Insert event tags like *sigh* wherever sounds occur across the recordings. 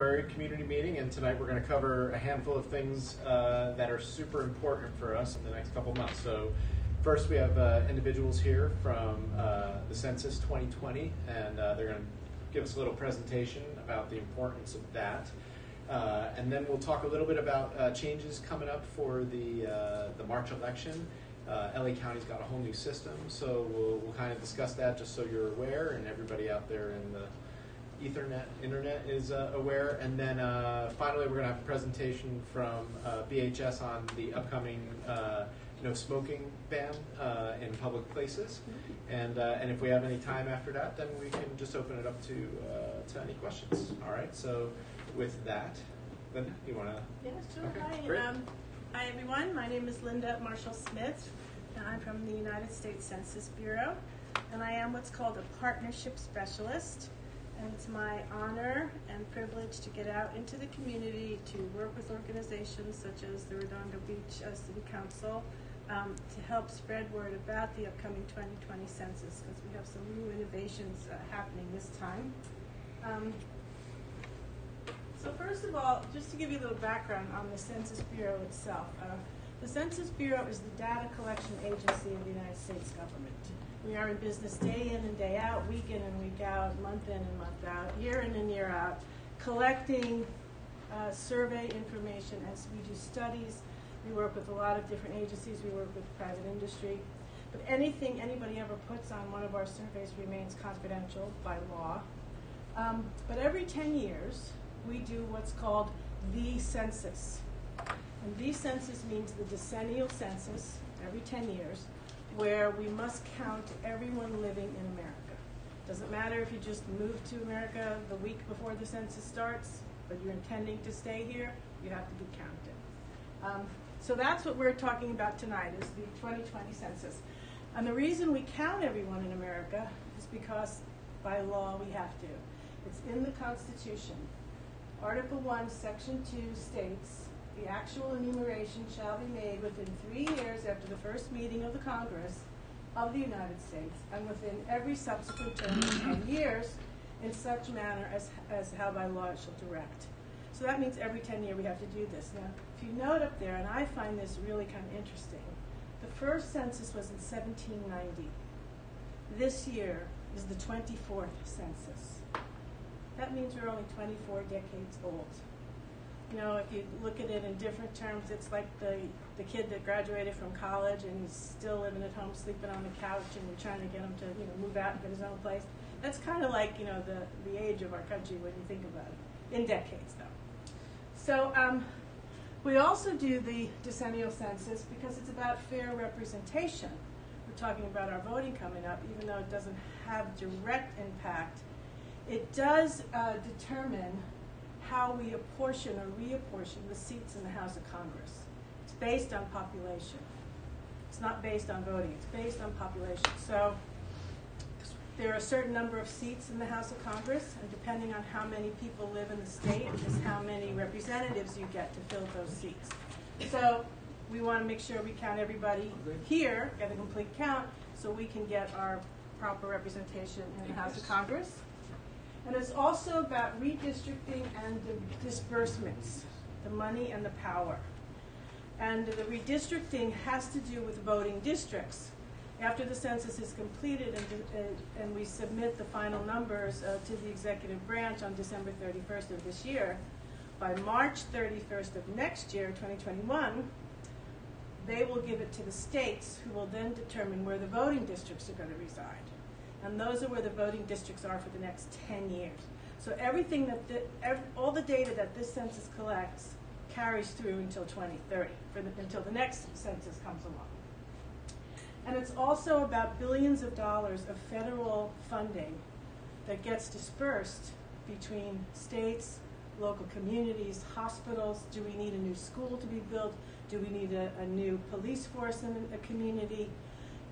Community meeting, and tonight we're going to cover a handful of things uh, that are super important for us in the next couple months. So, first, we have uh, individuals here from uh, the Census 2020, and uh, they're going to give us a little presentation about the importance of that. Uh, and then we'll talk a little bit about uh, changes coming up for the the March election. LA County's got a whole new system, so we'll, we'll kind of discuss that just so you're aware, and everybody out there in the Ethernet internet is uh, aware. And then uh, finally, we're going to have a presentation from uh, BHS on the upcoming uh, no smoking ban uh, in public places. And uh, and if we have any time after that, then we can just open it up to uh, to any questions. All right. So with that, Linda, you want to? Yeah, sure. Okay, Hi, great. um, hi everyone. My name is Linda Marshall Smith, and I'm from the United States Census Bureau, and I am what's called a partnership specialist. And it's my honor and privilege to get out into the community to work with organizations such as the Redondo Beach uh, City Council um, to help spread word about the upcoming 2020 census because we have some new innovations uh, happening this time. Um, so first of all, just to give you a little background on the Census Bureau itself. Uh, the Census Bureau is the data collection agency of the United States government. We are in business day in and day out, week in and week out, month in and month out, year in and year out, collecting uh, survey information as we do studies. We work with a lot of different agencies, we work with private industry. But anything anybody ever puts on one of our surveys remains confidential by law. Um, but every 10 years, we do what's called the census. And the census means the decennial census, every 10 years, where we must count everyone living in America. Doesn't matter if you just moved to America the week before the census starts, but you're intending to stay here, you have to be counted. Um, so that's what we're talking about tonight, is the 2020 census. And the reason we count everyone in America is because by law we have to. It's in the Constitution. Article 1, Section 2 states, "The actual enumeration shall be made within three years after the first meeting of the Congress of the United States, and within every subsequent term of 10 *coughs* years, in such manner as, as how by law it shall direct." So that means every 10 year we have to do this. Now, if you note up there, and I find this really kind of interesting, the first census was in 1790. This year is the 24th census. That means we're only 24 decades old. You know, if you look at it in different terms, it's like the, the kid that graduated from college and he's still living at home, sleeping on the couch, and you're trying to get him to, you know, move out and get his own place. That's kind of like, you know, the, the age of our country when you think about it, in decades, though. So, um, we also do the decennial census because it's about fair representation. We're talking about our voting coming up, even though it doesn't have direct impact. It does uh, determine how we apportion or reapportion the seats in the House of Congress. It's based on population. It's not based on voting, it's based on population. So there are a certain number of seats in the House of Congress, and depending on how many people live in the state is how many representatives you get to fill those seats. So we want to make sure we count everybody here, get a complete count, so we can get our proper representation in the House of Congress. And it's also about redistricting and the disbursements, the money and the power. And the redistricting has to do with voting districts. After the census is completed and, uh, and we submit the final numbers uh, to the executive branch on December 31st of this year, by March 31st of next year, 2021, they will give it to the states who will then determine where the voting districts are going to reside. And those are where the voting districts are for the next 10 years. So everything that, the, ev all the data that this census collects carries through until 2030, for the, until the next census comes along. And it's also about billions of dollars of federal funding that gets dispersed between states, local communities, hospitals. Do we need a new school to be built? Do we need a, a new police force in a community?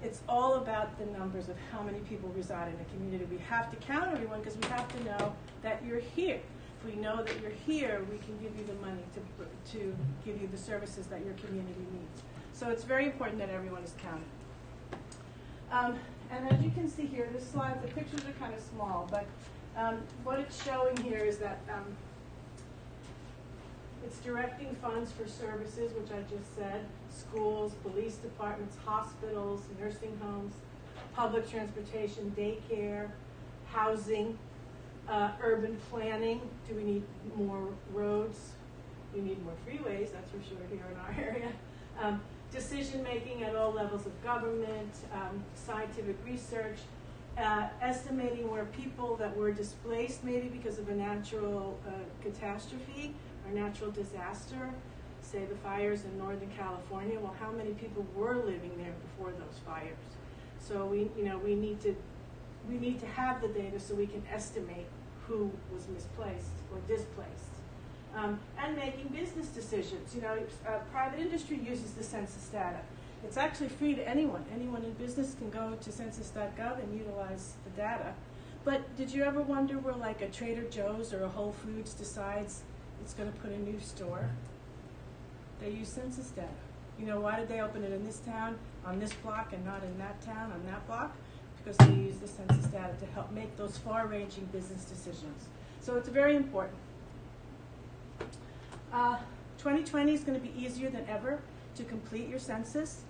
It's all about the numbers of how many people reside in a community. We have to count everyone because we have to know that you're here. If we know that you're here, we can give you the money to, to give you the services that your community needs. So it's very important that everyone is counted. Um, and as you can see here, this slide, the pictures are kind of small, but um, what it's showing here is that um, it's directing funds for services, which I just said, schools, police departments, hospitals, nursing homes, public transportation, daycare, housing, uh, urban planning. Do we need more roads? We need more freeways, that's for sure here in our *laughs* area. Um, decision making at all levels of government, um, scientific research, uh, estimating where people that were displaced maybe because of a natural uh, catastrophe natural disaster, say the fires in Northern California, well, how many people were living there before those fires? So we, you know, we need to, we need to have the data so we can estimate who was misplaced or displaced. Um, and making business decisions. You know, uh, private industry uses the census data. It's actually free to anyone. Anyone in business can go to census.gov and utilize the data. But did you ever wonder where like a Trader Joe's or a Whole Foods decides it's going to put a new store? They use census data. You know, why did they open it in this town, on this block, and not in that town, on that block? Because they use the census data to help make those far ranging business decisions. So it's very important. Uh, 2020 is going to be easier than ever to complete your census.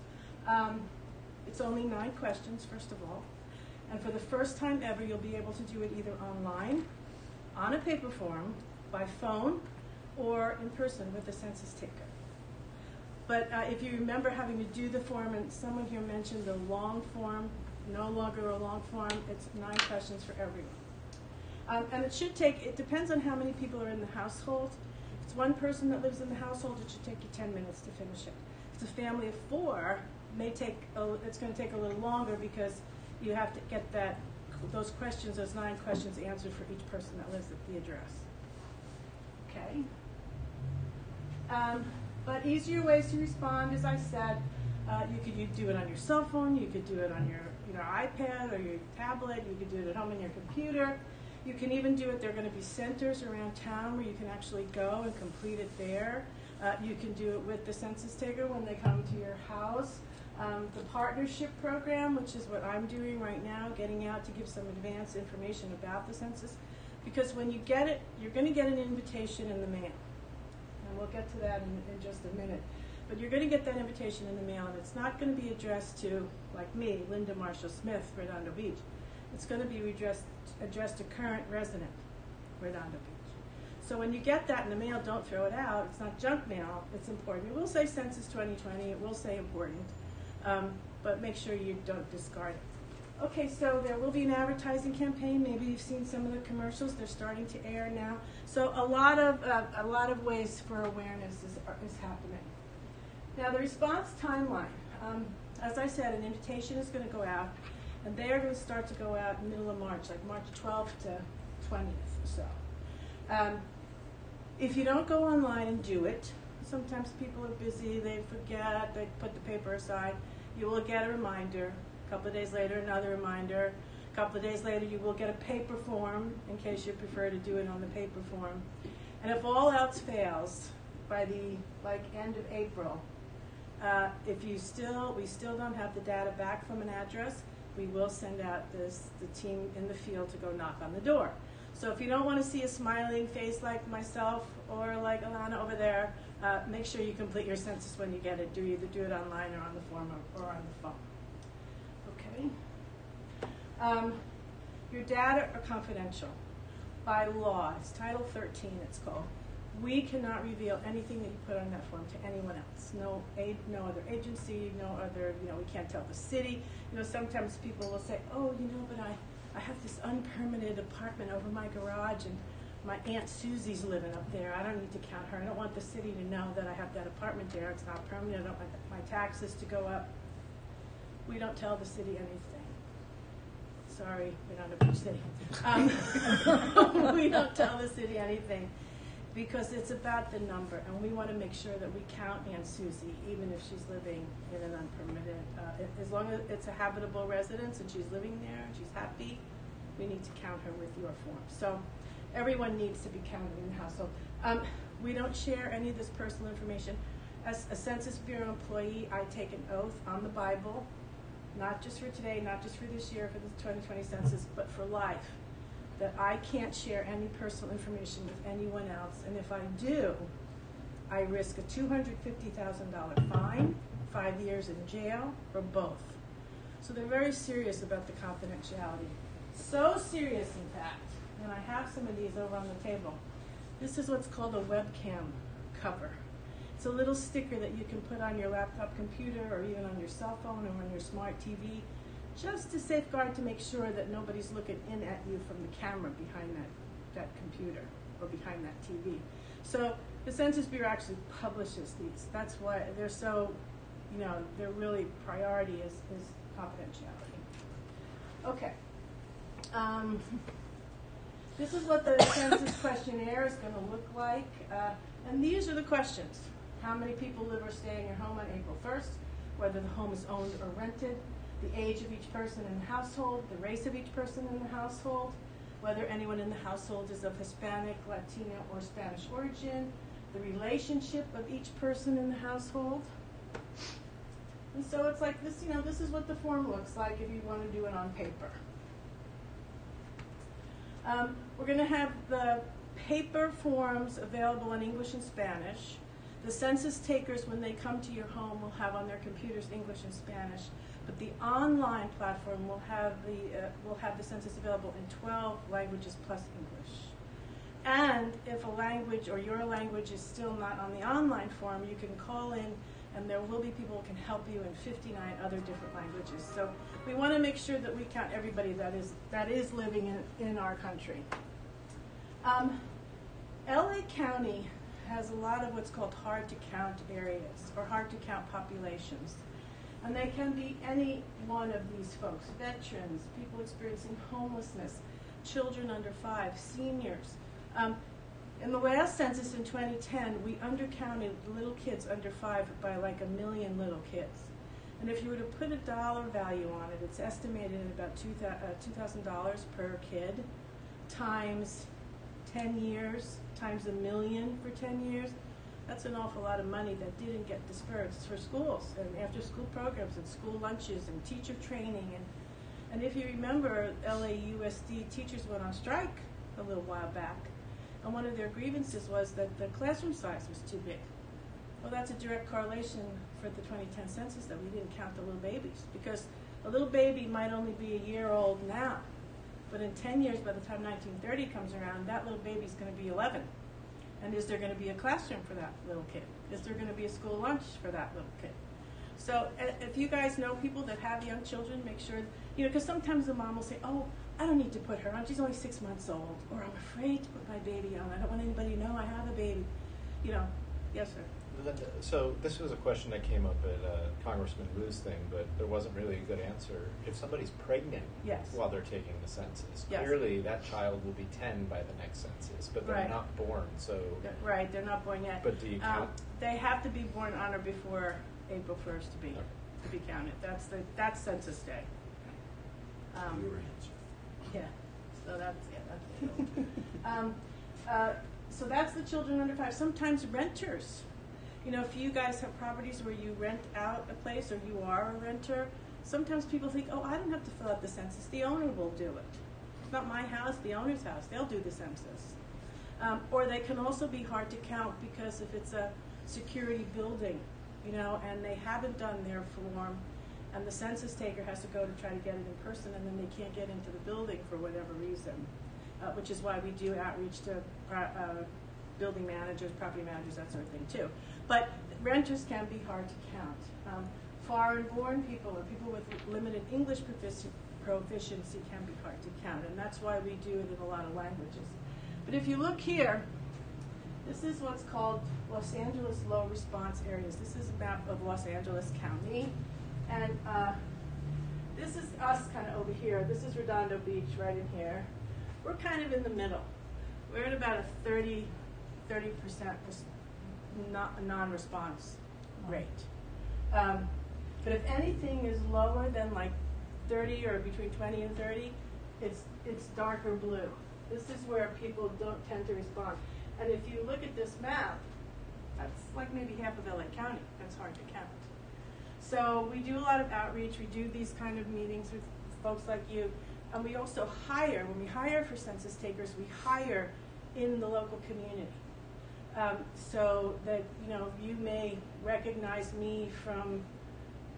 Um, it's only nine questions, first of all. And for the first time ever, you'll be able to do it either online, on a paper form, by phone, or in person with a census taker. But uh, if you remember having to do the form, and someone here mentioned the long form, no longer a long form, it's nine questions for everyone. Um, and it should take, it depends on how many people are in the household. If it's one person that lives in the household, it should take you 10 minutes to finish it. If it's a family of four, may take, a, it's going to take a little longer because you have to get that, those questions, those nine questions answered for each person that lives at the address. Okay? Um, but easier ways to respond, as I said, uh, you could you do it on your cell phone, you could do it on your you know, iPad or your tablet, you could do it at home on your computer. You can even do it, there are going to be centers around town where you can actually go and complete it there. Uh, you can do it with the census taker when they come to your house. Um, the partnership program, which is what I'm doing right now, getting out to give some advance information about the census. Because when you get it, you're going to get an invitation in the mail. And we'll get to that in, in just a minute. But you're going to get that invitation in the mail, and it's not going to be addressed to, like me, Linda Marshall Smith, Redondo Beach. It's going to be addressed, addressed to current resident, Redondo Beach. So when you get that in the mail, don't throw it out. It's not junk mail. It's important. It will say Census 2020. It will say important. Um, but make sure you don't discard it. Okay, so there will be an advertising campaign. Maybe you've seen some of the commercials. They're starting to air now. So a lot of uh, a lot of ways for awareness is, is happening. Now the response timeline. Um, as I said, an invitation is going to go out, and they are going to start to go out in the middle of March, like March 12th to 20th or so. Um, if you don't go online and do it, sometimes people are busy, they forget, they put the paper aside. You will get a reminder. Couple of days later, another reminder. A couple of days later, you will get a paper form in case you prefer to do it on the paper form. And if all else fails, by the like end of April, uh, if you still, we still don't have the data back from an address, we will send out this, the team in the field to go knock on the door. So if you don't want to see a smiling face like myself or like Alana over there, uh, make sure you complete your census when you get it. Do either do it online or on the form or, or on the phone. Okay. Um, your data are confidential by law. It's Title 13. It's called. We cannot reveal anything that you put on that form to anyone else. No aid, no other agency, no other. You know, we can't tell the city. You know, sometimes people will say, "Oh, you know, but I, I have this unpermitted apartment over my garage and." my aunt Susie's living up there. I don't need to count her. I don't want the city to know that I have that apartment there. It's not permanent. I don't want my taxes to go up. We don't tell the city anything. Sorry, we're not a big city. Um, *laughs* we don't tell the city anything because it's about the number, and we want to make sure that we count Aunt Susie, even if she's living in an unpermitted. Uh, as long as it's a habitable residence and she's living there and she's happy, we need to count her with your form. So everyone needs to be counted in the household. Um, we don't share any of this personal information. As a Census Bureau employee, I take an oath on the Bible, not just for today, not just for this year, for the 2020 census, but for life, that I can't share any personal information with anyone else. And if I do, I risk a $250,000 fine, five years in jail, or both. So they're very serious about the confidentiality. So serious, in fact, and I have some of these over on the table. This is what's called a webcam cover. It's a little sticker that you can put on your laptop computer or even on your cell phone or on your smart TV, just to safeguard to make sure that nobody's looking in at you from the camera behind that, that computer or behind that TV. So the Census Bureau actually publishes these. That's why they're so, you know, their really priority is, is confidentiality. Okay. Um, this is what the census questionnaire is going to look like. Uh, and these are the questions. How many people live or stay in your home on April 1st? Whether the home is owned or rented. The age of each person in the household. The race of each person in the household. Whether anyone in the household is of Hispanic, Latino, or Spanish origin. The relationship of each person in the household. And so it's like this, you know, this is what the form looks like if you want to do it on paper. Um, we're going to have the paper forms available in English and Spanish. The census takers, when they come to your home, will have on their computers English and Spanish. But the online platform will have the uh, will have the census available in 12 languages plus English. And if a language or your language is still not on the online form, you can call in and there will be people who can help you in 59 other different languages. So we want to make sure that we count everybody that is that is living in, in our country. Um, LA County has a lot of what's called hard to count areas or hard to count populations. And they can be any one of these folks veterans, people experiencing homelessness, children under five, seniors. Um, in the last census in 2010, we undercounted little kids under five by like a million little kids. And if you were to put a dollar value on it, it's estimated at about $2,000 uh, per kid times 10 years, times a million for 10 years. That's an awful lot of money that didn't get dispersed for schools and after school programs and school lunches and teacher training. And, and if you remember, LAUSD teachers went on strike a little while back and one of their grievances was that the classroom size was too big. Well, that's a direct correlation for the 2010 census that we didn't count the little babies because a little baby might only be a year old now, but in 10 years, by the time 1930 comes around, that little baby's going to be 11. And is there going to be a classroom for that little kid? Is there going to be a school lunch for that little kid? So if you guys know people that have young children, make sure, you know, because sometimes the mom will say, oh, I don't need to put her on. She's only six months old. Or I'm afraid to put my baby on. I don't want anybody to know I have a baby. You know, yes, sir. Linda, so this was a question that came up at uh, Congressman Lieu's thing, but there wasn't really a good answer. If somebody's pregnant yes. while they're taking the census, yes. clearly that child will be 10 by the next census, but they're right. not born, so... Right, they're not born yet. But do you um, count? Um, they have to be born on or before April 1st to be, okay. to be counted. That's, the, that's census day. Um, Your answer. Yeah, so that's, yeah, that's it. *laughs* um, uh, so that's the children under five. Sometimes renters. You know, if you guys have properties where you rent out a place or you are a renter, sometimes people think, oh, I don't have to fill out the census. The owner will do it. It's not my house, the owner's house. They'll do the census. Um, or they can also be hard to count because if it's a security building, you know, and they haven't done their form, and the census taker has to go to try to get it in person, and then they can't get into the building for whatever reason, uh, which is why we do outreach to uh, building managers, property managers, that sort of thing too. But renters can be hard to count. Um, foreign-born people or people with limited English proficiency can be hard to count, and that's why we do it in a lot of languages. But if you look here, this is what's called Los Angeles Low Response Areas. This is a map of Los Angeles County. And uh, this is us kind of over here. This is Redondo Beach right in here. We're kind of in the middle. We're at about a 30, 30% non-response rate. Um, but if anything is lower than like 30 or between 20 and 30, it's, it's darker blue. This is where people don't tend to respond. And if you look at this map, that's like maybe half of LA County. That's hard to count. So we do a lot of outreach. We do these kind of meetings with folks like you. And we also hire, when we hire for census takers, we hire in the local community. Um, so that you know you may recognize me from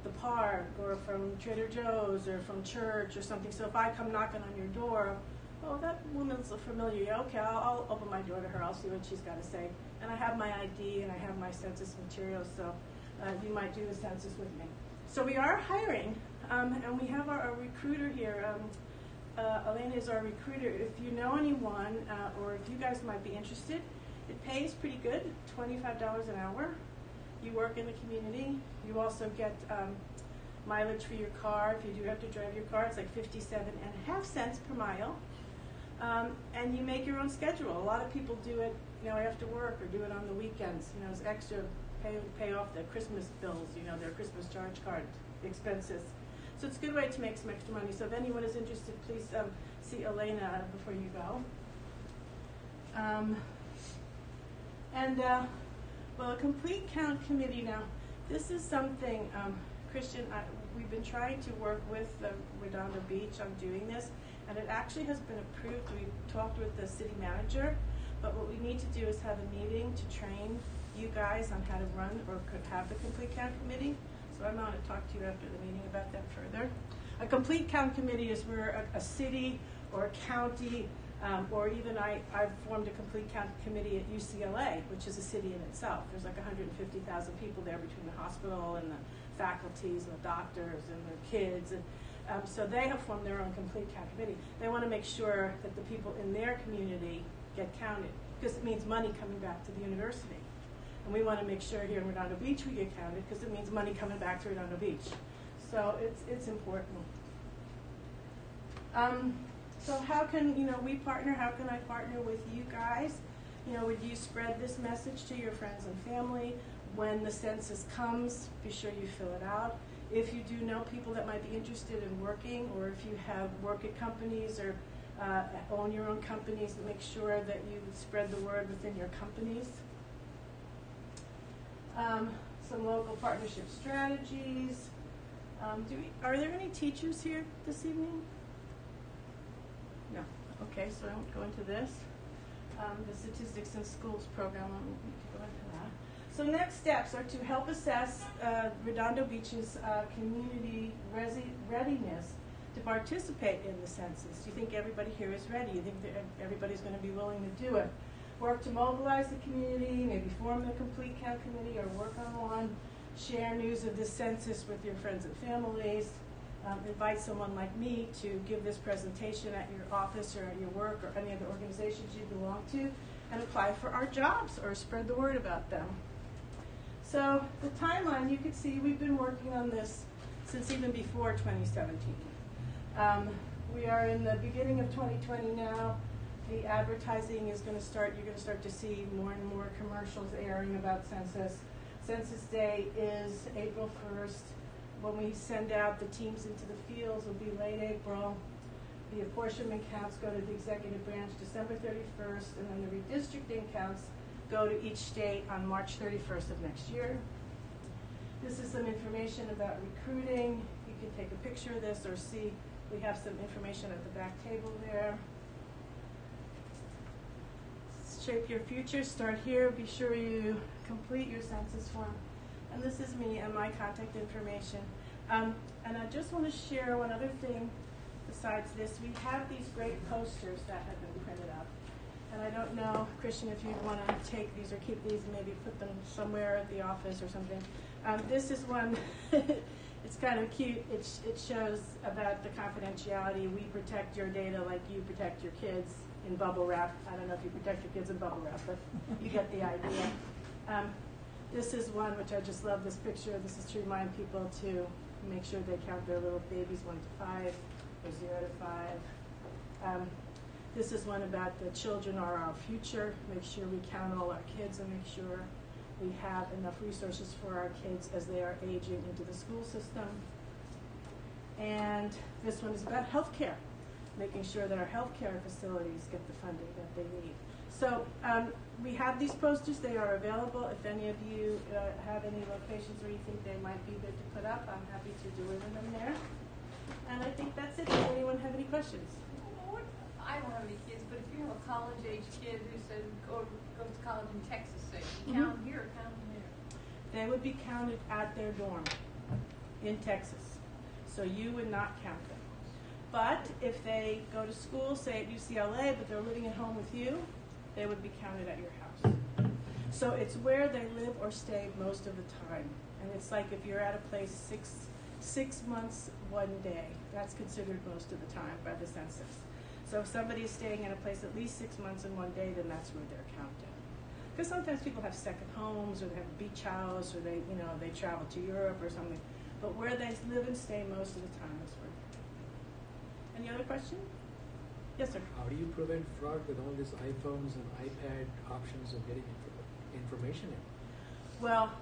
the park or from Trader Joe's or from church or something. So if I come knocking on your door, oh, that woman's familiar. Okay, I'll, I'll open my door to her. I'll see what she's got to say. And I have my ID and I have my census materials, so uh, you might do the census with me. So we are hiring, um, and we have our, our recruiter here. Um, uh, Elena is our recruiter. If you know anyone, uh, or if you guys might be interested, it pays pretty good, twenty-five dollars an hour. You work in the community. You also get um, mileage for your car. If you do have to drive your car, it's like fifty-seven and a half cents per mile. Um, and you make your own schedule. A lot of people do it, you know, after work or do it on the weekends. You know, as extra pay pay off their Christmas bills. You know, their Christmas charge card expenses. So it's a good way to make some extra money. So if anyone is interested, please um, see Elena before you go. Um, and uh, well, a complete count committee now. This is something, um, Christian. I, we've been trying to work with Redondo Beach on doing this, and it actually has been approved. We talked with the city manager, but what we need to do is have a meeting to train you guys on how to run or could have the complete count committee. I'm going to talk to you after the meeting about that further. A complete count committee is where a, a city or a county um, or even I, I've formed a complete count committee at UCLA, which is a city in itself. There's like 150,000 people there between the hospital and the faculties and the doctors and the kids. And um, so they have formed their own complete count committee. They want to make sure that the people in their community get counted because it means money coming back to the university. And we want to make sure here in Redondo Beach we get counted because it means money coming back to Redondo Beach. So it's, it's important. Um, so how can, you know, we partner, how can I partner with you guys? You know, would you spread this message to your friends and family? When the census comes, be sure you fill it out. If you do know people that might be interested in working, or if you have work at companies or uh, own your own companies, make sure that you spread the word within your companies. Um, some local partnership strategies. Um, do we, are there any teachers here this evening? No. Okay, so I won't go into this. Um, the Statistics in Schools program, I won't need to go into that. So next steps are to help assess uh, Redondo Beach's uh, community readiness to participate in the census. Do you think everybody here is ready? Do you think everybody's going to be willing to do it? Work to mobilize the community, maybe form a complete count committee or work on one. Share news of the census with your friends and families um, invite someone like me to give this presentation at your office or at your work or any other organizations you belong to, and apply for our jobs or spread the word about them. So the timeline, you can see we've been working on this since even before 2017. Um, we are in the beginning of 2020 now. The advertising is going to start, you're going to start to see more and more commercials airing about census. Census Day is April 1st when we send out the teams into the fields will be late April. The apportionment counts go to the executive branch December 31st, and then the redistricting counts go to each state on March 31st of next year. This is some information about recruiting. You can take a picture of this or see we have some information at the back table there. Shape your future. Start here. Be sure you complete your census form and this is me and my contact information. Um, and I just want to share one other thing besides this. We have these great posters that have been printed up. And I don't know, Christian, if you'd want to take these or keep these and maybe put them somewhere at the office or something. Um, this is one, *laughs* it's kind of cute. It, sh- it shows about the confidentiality. We protect your data like you protect your kids in bubble wrap. I don't know if you protect your kids in bubble wrap, but you get the idea. Um, this is one which I just love this picture. This is to remind people to make sure they count their little babies one to five or zero to five. Um, this is one about the children are our future. Make sure we count all our kids and make sure we have enough resources for our kids as they are aging into the school system. And this one is about healthcare, making sure that our healthcare facilities get the funding that they need. So um, we have these posters. They are available. If any of you uh, have any locations where you think they might be good to put up, I'm happy to deliver them there. And I think that's it. Does anyone have any questions? I don't have any kids, but if you have a college-age kid who says go goes to college in Texas, say, count here or count there? they would be counted at their dorm in Texas. So you would not count them. But if they go to school, say at UCLA, but they're living at home with you, they would be counted at your house. So it's where they live or stay most of the time. And it's like if you're at a place six, six months, one day, that's considered most of the time by the census. So if somebody is staying in a place at least six months and one day, then that's where they're counted. Because sometimes people have second homes, or they have a beach house, or they, you know, they travel to Europe or something. But where they live and stay most of the time is. Any other question? Yes, sir. How do you prevent fraud with all these iPhones and iPad options of getting information in? Well,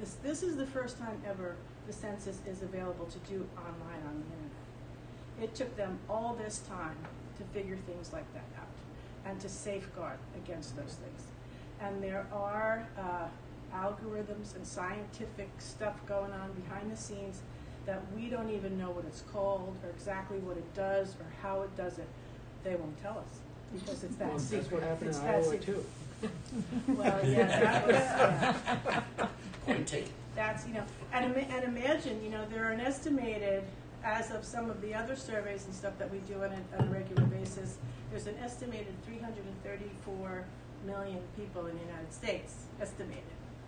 this, this is the first time ever the census is available to do online on the internet. It took them all this time to figure things like that out and to safeguard against those things. And there are uh, algorithms and scientific stuff going on behind the scenes that we don't even know what it's called or exactly what it does or how it does it. They won't tell us because it's that Well, secret. that's what happened It's in that Iowa secret. too. Well, *laughs* yeah, that was, yeah. Point taken. That's, you know, and, and imagine, you know, there are an estimated, as of some of the other surveys and stuff that we do on a, on a regular basis, there's an estimated 334 million people in the United States, estimated,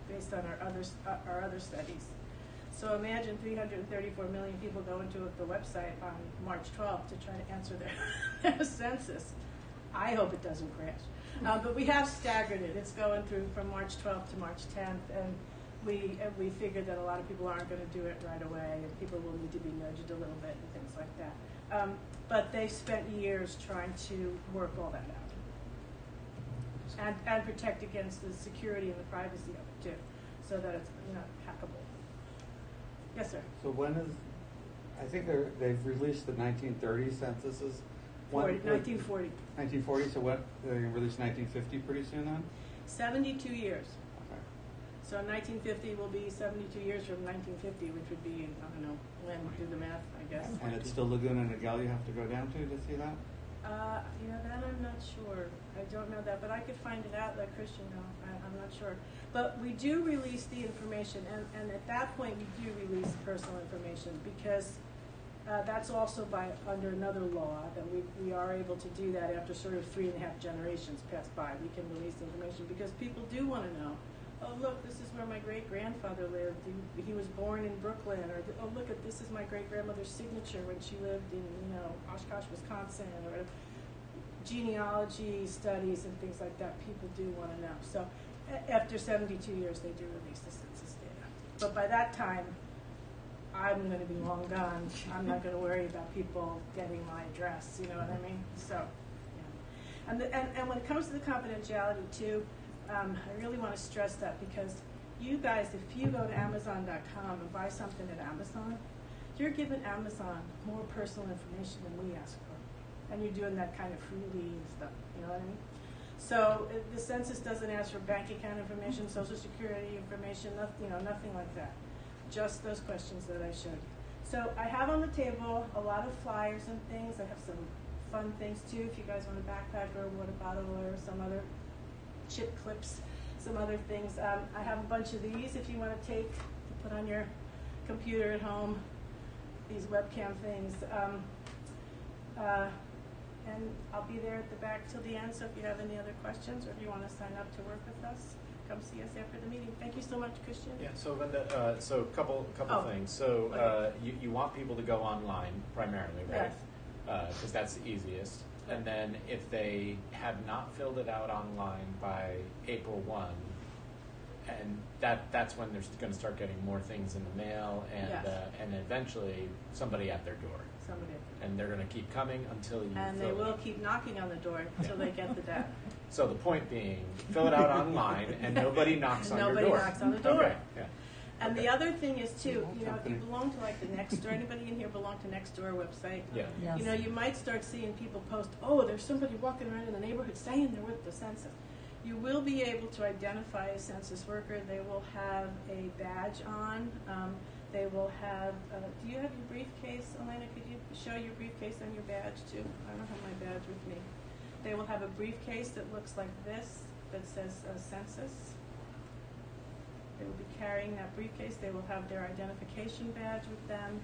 based on our other, uh, our other studies. So imagine 334 million people going to the website on March 12th to try to answer their, *laughs* their census. I hope it doesn't crash. Uh, but we have staggered it. It's going through from March 12th to March 10th, and we and we figured that a lot of people aren't going to do it right away, and people will need to be nudged a little bit and things like that. Um, but they spent years trying to work all that out and, and protect against the security and the privacy of it too, so that it's not hackable. Yes, sir. So when is, I think they're, they've released the nineteen thirty censuses. When- 40, 1940. Nineteen forty, so what, they release nineteen fifty pretty soon then? 72 years. Okay. So 1950 will be 72 years from 1950, which would be, I don't know, when, do the math, I guess. And it's still Laguna Niguel you have to go down to to see that? Uh, you know, that I'm not sure. I don't know that, but I could find it out, let Christian know. I, I'm not sure. But we do release the information, and, and at that point, we do release personal information because uh, that's also by, under another law, that we, we are able to do that after sort of three and a half generations pass by. We can release information because people do want to know, oh, look, this is where my great-grandfather lived. He, he was born in Brooklyn. Or, oh, look, at this is my great-grandmother's signature when she lived in, you know, Oshkosh, Wisconsin. Or genealogy studies and things like that, people do want to know. So after 72 years, they do release the census data. But by that time, I'm going to be long gone. I'm not going to worry about people getting my address. You know what I mean? So. And, the, and and when it comes to the confidentiality too, um, I really want to stress that because you guys, if you go to Amazon.com and buy something at Amazon, you're giving Amazon more personal information than we ask for, and you're doing that kind of freely and stuff. You know what I mean? So the census doesn't ask for bank account information, social security information, nothing, you know, nothing like that. Just those questions that I showed you. So I have on the table a lot of flyers and things. I have some fun things too. If you guys want a backpack or a water bottle or some other chip clips, some other things. Um, I have a bunch of these if you want to take to put on your computer at home. These webcam things. Um, uh, and I'll be there at the back till the end, so if you have any other questions or if you want to sign up to work with us, come see us after the meeting. Thank you so much, Christian. Yeah, so Linda, uh, so a couple, couple Oh, things. So, uh, you, you want people to go online primarily, right? Because that's the easiest. And then if they have not filled it out online by April one, and that, that's when they're gonna start getting more things in the mail and, Yes. uh, and eventually somebody at their door. Somebody. And they're gonna keep coming until you And they fill it will out. keep knocking on the door until they get the data. *laughs* So the point being, fill it out online and nobody knocks on your door. Nobody knocks on the door. Okay, yeah. And the other thing is too, you know, if you belong to like the Nextdoor, anybody in here belong to Nextdoor website? Yeah. You know, you might start seeing people post, oh, there's somebody walking around in the neighborhood saying they're with the census. You will be able to identify a census worker. They will have a badge on. Um, they will have, uh, do you have your briefcase, Elena? Could you show your briefcase and your badge too? I don't have my badge with me. They will have a briefcase that looks like this, that says uh, census. They will be carrying that briefcase. They will have their identification badge with them,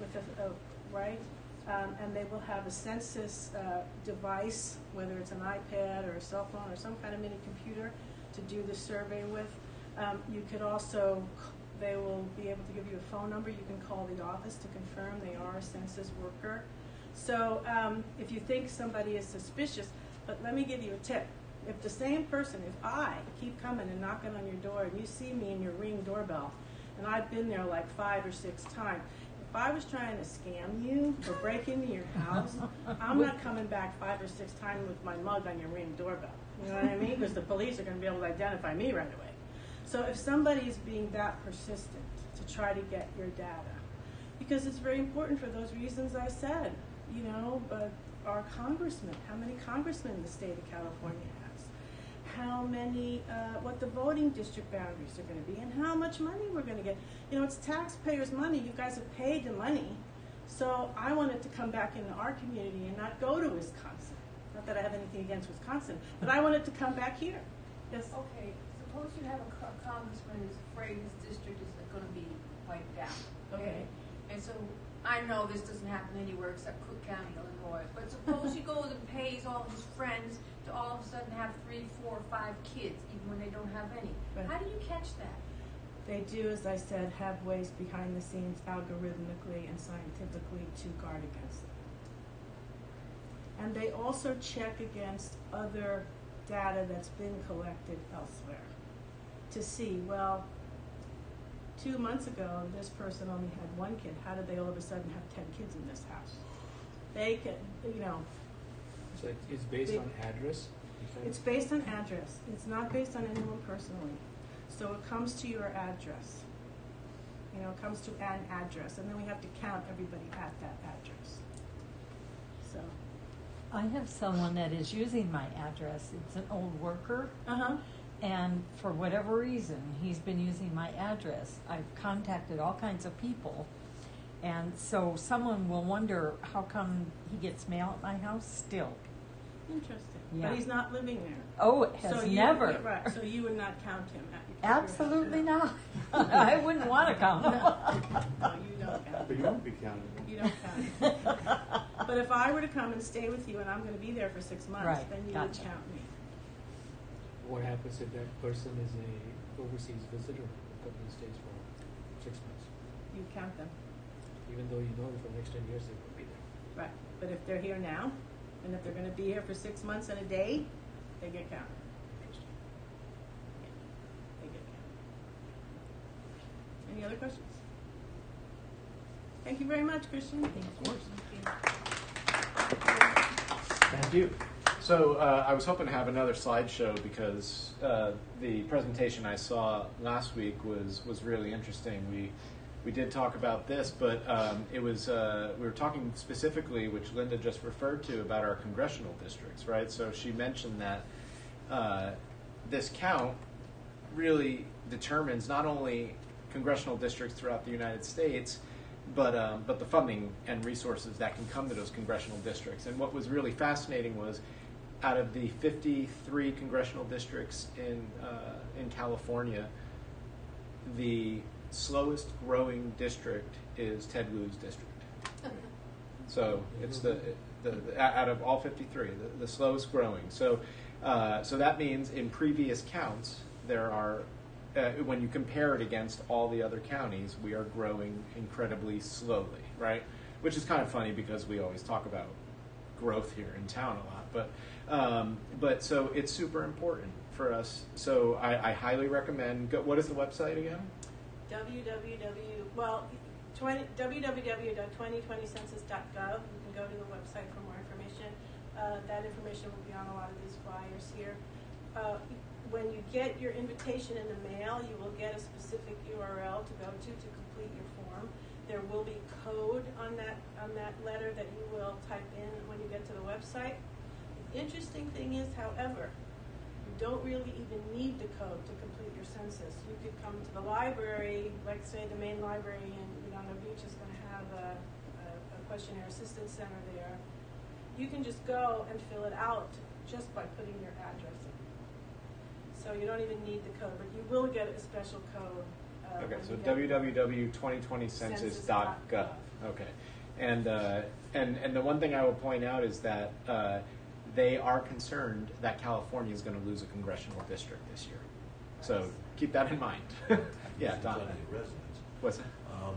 with a, a right, um, and they will have a census uh, device, whether it's an iPad or a cell phone or some kind of mini computer, to do the survey with. Um, you could also, they will be able to give you a phone number. You can call the office to confirm they are a census worker. So um, if you think somebody is suspicious, but let me give you a tip. If the same person, if I keep coming and knocking on your door and you see me in your ring doorbell, and I've been there like five or six times, if I was trying to scam you or break into your house, I'm not coming back five or six times with my mug on your ring doorbell. You know what I mean? Because the police are going to be able to identify me right away. So if somebody is being that persistent to try to get your data, because it's very important for those reasons I said, you know, but our congressmen, how many congressmen in the state of California how many, uh, what the voting district boundaries are going to be, and how much money we're going to get. You know, it's taxpayers' money. You guys have paid the money. So I wanted to come back into our community and not go to Wisconsin. Not that I have anything against Wisconsin, but I wanted to come back here. Yes. Okay, suppose you have a co- congressman who's afraid his district is gonna be wiped out, okay? And so, I know this doesn't happen anywhere except Cook County, Illinois, but suppose he goes and pays all his friends to all of a sudden have three, four, five kids, even when they don't have any. Right. How do you catch that? They do, as I said, have ways behind the scenes algorithmically and scientifically to guard against it. And they also check against other data that's been collected elsewhere to see, well, two months ago, this person only had one kid. How did they all of a sudden have 10 kids in this house? They can, you know, So it- it's based Big- on address? It's based on address. It's not based on anyone personally. So it comes to your address. You know, it comes to an address, and then we have to count everybody at that address. So, I have someone that is using my address. It's an old worker, uh huh. and for whatever reason, he's been using my address. I've contacted all kinds of people, and so someone will wonder how come he gets mail at my house still. Interesting. Yeah. But he's not living there. Oh, it has so you, never. yeah, Right. So you would not count him at Absolutely not. *laughs* *laughs* I wouldn't want to come. No, you don't count. But you won't be counted. You don't count. but if I were to come and stay with you, and I'm going to be there for six months, Right, then you gotcha. would count me. What happens if that person is a overseas visitor who comes and stays for six months? You count them. Even though you know that for the next ten years they won't be there. Right. But if they're here now, and if they're going to be here for six months and a day, they get counted. They get counted. Any other questions? Thank you very much, Christian. Thank you. Thank you. So uh, I was hoping to have another slideshow because uh, the presentation I saw last week was was really interesting. We we did talk about this, but um, it was uh, we were talking specifically, which Linda just referred to, about our congressional districts, right? So she mentioned that uh, this count really determines not only congressional districts throughout the United States, but um, but the funding and resources that can come to those congressional districts. And what was really fascinating was, out of the 53 congressional districts in uh, in California, the slowest growing district is Ted Lieu's district. So it's the, the, the out of all 53, the, the slowest growing. So uh, so that means in previous counts there are. Uh, when you compare it against all the other counties, we are growing incredibly slowly, right? Which is kind of funny because we always talk about growth here in town a lot. But um, but so it's super important for us. So I, I highly recommend. Go, what is the website again? Www. Well, 20, www.2020census.gov. You can go to the website for more information. Uh, that information will be on a lot of these flyers here. Uh, when you get your invitation in the mail, you will get a specific URL to go to to complete your form. There will be code on that on that letter that you will type in when you get to the website. The interesting thing is, however, you don't really even need the code to complete your census. You could come to the library, like say the main library in Redondo Beach is going to have a, a, a questionnaire assistance center there. You can just go and fill it out just by putting your address in. So you don't even need the code, but you will get a special code. uh, Okay, so you get- www.2020census.gov. Okay, and uh, and and the one thing I will point out is that uh, they are concerned that California is going to lose a congressional district this year. So keep that in mind. *laughs* yeah, Using Don. plenty of residents. What's that? Um,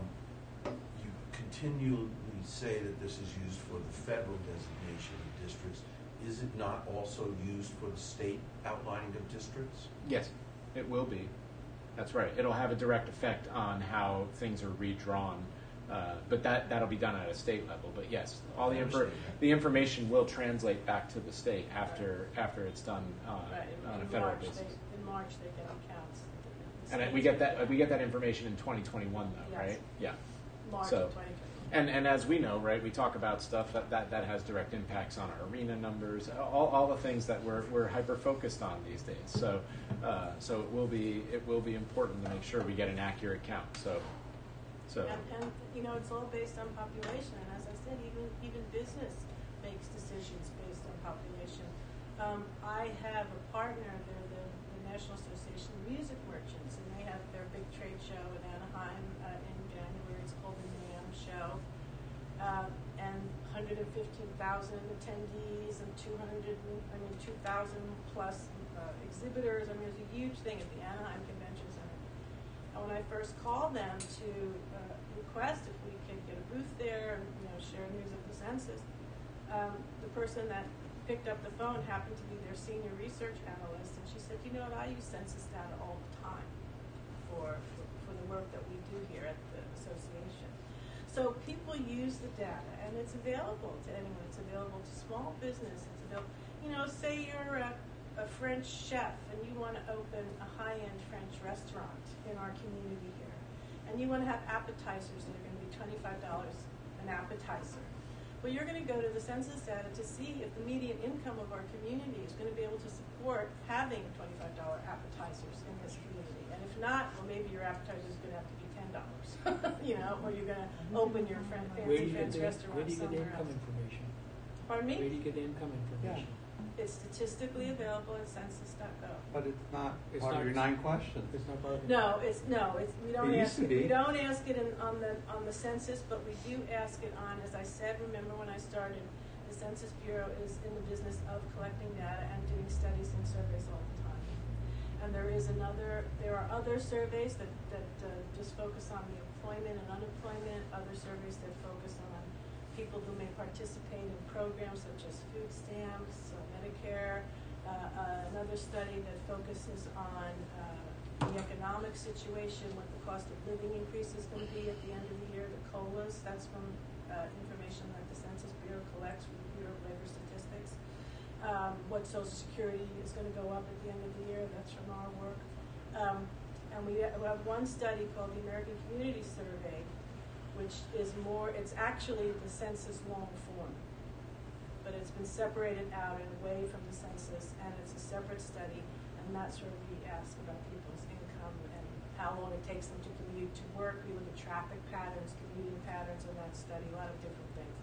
You continually say that this is used for the federal designation of districts. Is it not also used for the state outlining of districts? Yes, it will be. That's right. It'll have a direct effect on how things are redrawn. Uh, but that, that'll be done at a state level. But yes, all the, infor- the information will translate back to the state after, after it's done uh, Right, on a federal basis. they- In March, they get accounts. The And we get that we get that information in 2021 though, Yes. right? Yeah. March so- of 2020. And and as we know, right, we talk about stuff that, that, that has direct impacts on our RHNA numbers, all, all the things that we're, we're hyper focused on these days. So uh, so it will be it will be important to make sure we get an accurate count. So so And, and, you know, it's all based on population, and as I said, even, even business makes decisions based on population. Um, I have a partner, they're the, the National Association of Music Merchants, and they have their big trade show in Anaheim, uh, in January, it's called the NAMM Show. Um, and hundred and fifteen thousand attendees and two hundred, I mean, two thousand plus, uh, exhibitors, I mean, it's a huge thing at the Anaheim Convention Center. And when I first called them to uh, request if we could get a booth there and you know share news of the census, um, the person that picked up the phone happened to be their senior research analyst, and she said, "You know what? I use census data all the time for for, for the work that we do here at the association." So people use the data, and it's available to anyone. It's available to small business. It's available. You know, say you're a, a French chef and you want to open a high-end French restaurant in our community here, and you want to have appetizers that are going to be twenty-five dollars an appetizer. Well, you're going to go to the census data to see if the median income of our community is going to be able to support having twenty-five dollar appetizers in this community. And if not, well, maybe your appetizer is going to have to be ten dollars. *laughs* you know, or you're going to open your friend, fancy you get French the, restaurant where do you get the income else. information? Pardon me? Where do you get the income information? It's statistically available at census.gov. But it's not It's part not- of your nine questions. It's not part of it? No, it's no, it's we don't It used ask to it. We don't ask it in, on the on the census, but we do ask it on. As I said, remember when I started, the Census Bureau is in the business of collecting data and doing studies and surveys all the time. And there is another. There are other surveys that that uh, just focus on the employment and unemployment. Other surveys that focus on people who may participate in programs such as food stamps, Medicare. Uh, uh, another study that focuses on uh, the economic situation, what the cost of living increase is going to be at the end of the year, the COLAs. That's from uh, information that the Census Bureau collects from the Bureau of Labor Statistics. Um, what Social Security is going to go up at the end of the year. That's from our work. Um, and we have one study called the American Community Survey, which is more. It's actually the census long form but it's been separated out and away from the census, and it's a separate study, and that's where we ask about people's income and how long it takes them to commute to work. We look at traffic patterns, commuting patterns in that study, a lot of different things.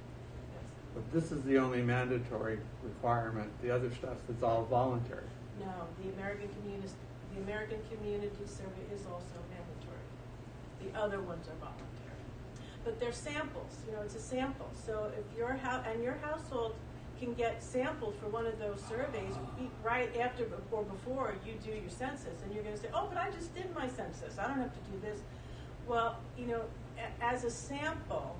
Yes. But this is the only mandatory requirement. The other stuff is all voluntary. No, the American Community, the American Community Survey is also mandatory. The other ones are voluntary. But they're samples, you know, it's a sample. So if your house, and your household can get sampled for one of those surveys right after or before you do your census, and you're gonna say, oh, but I just did my census, I don't have to do this. Well, you know, as a sample,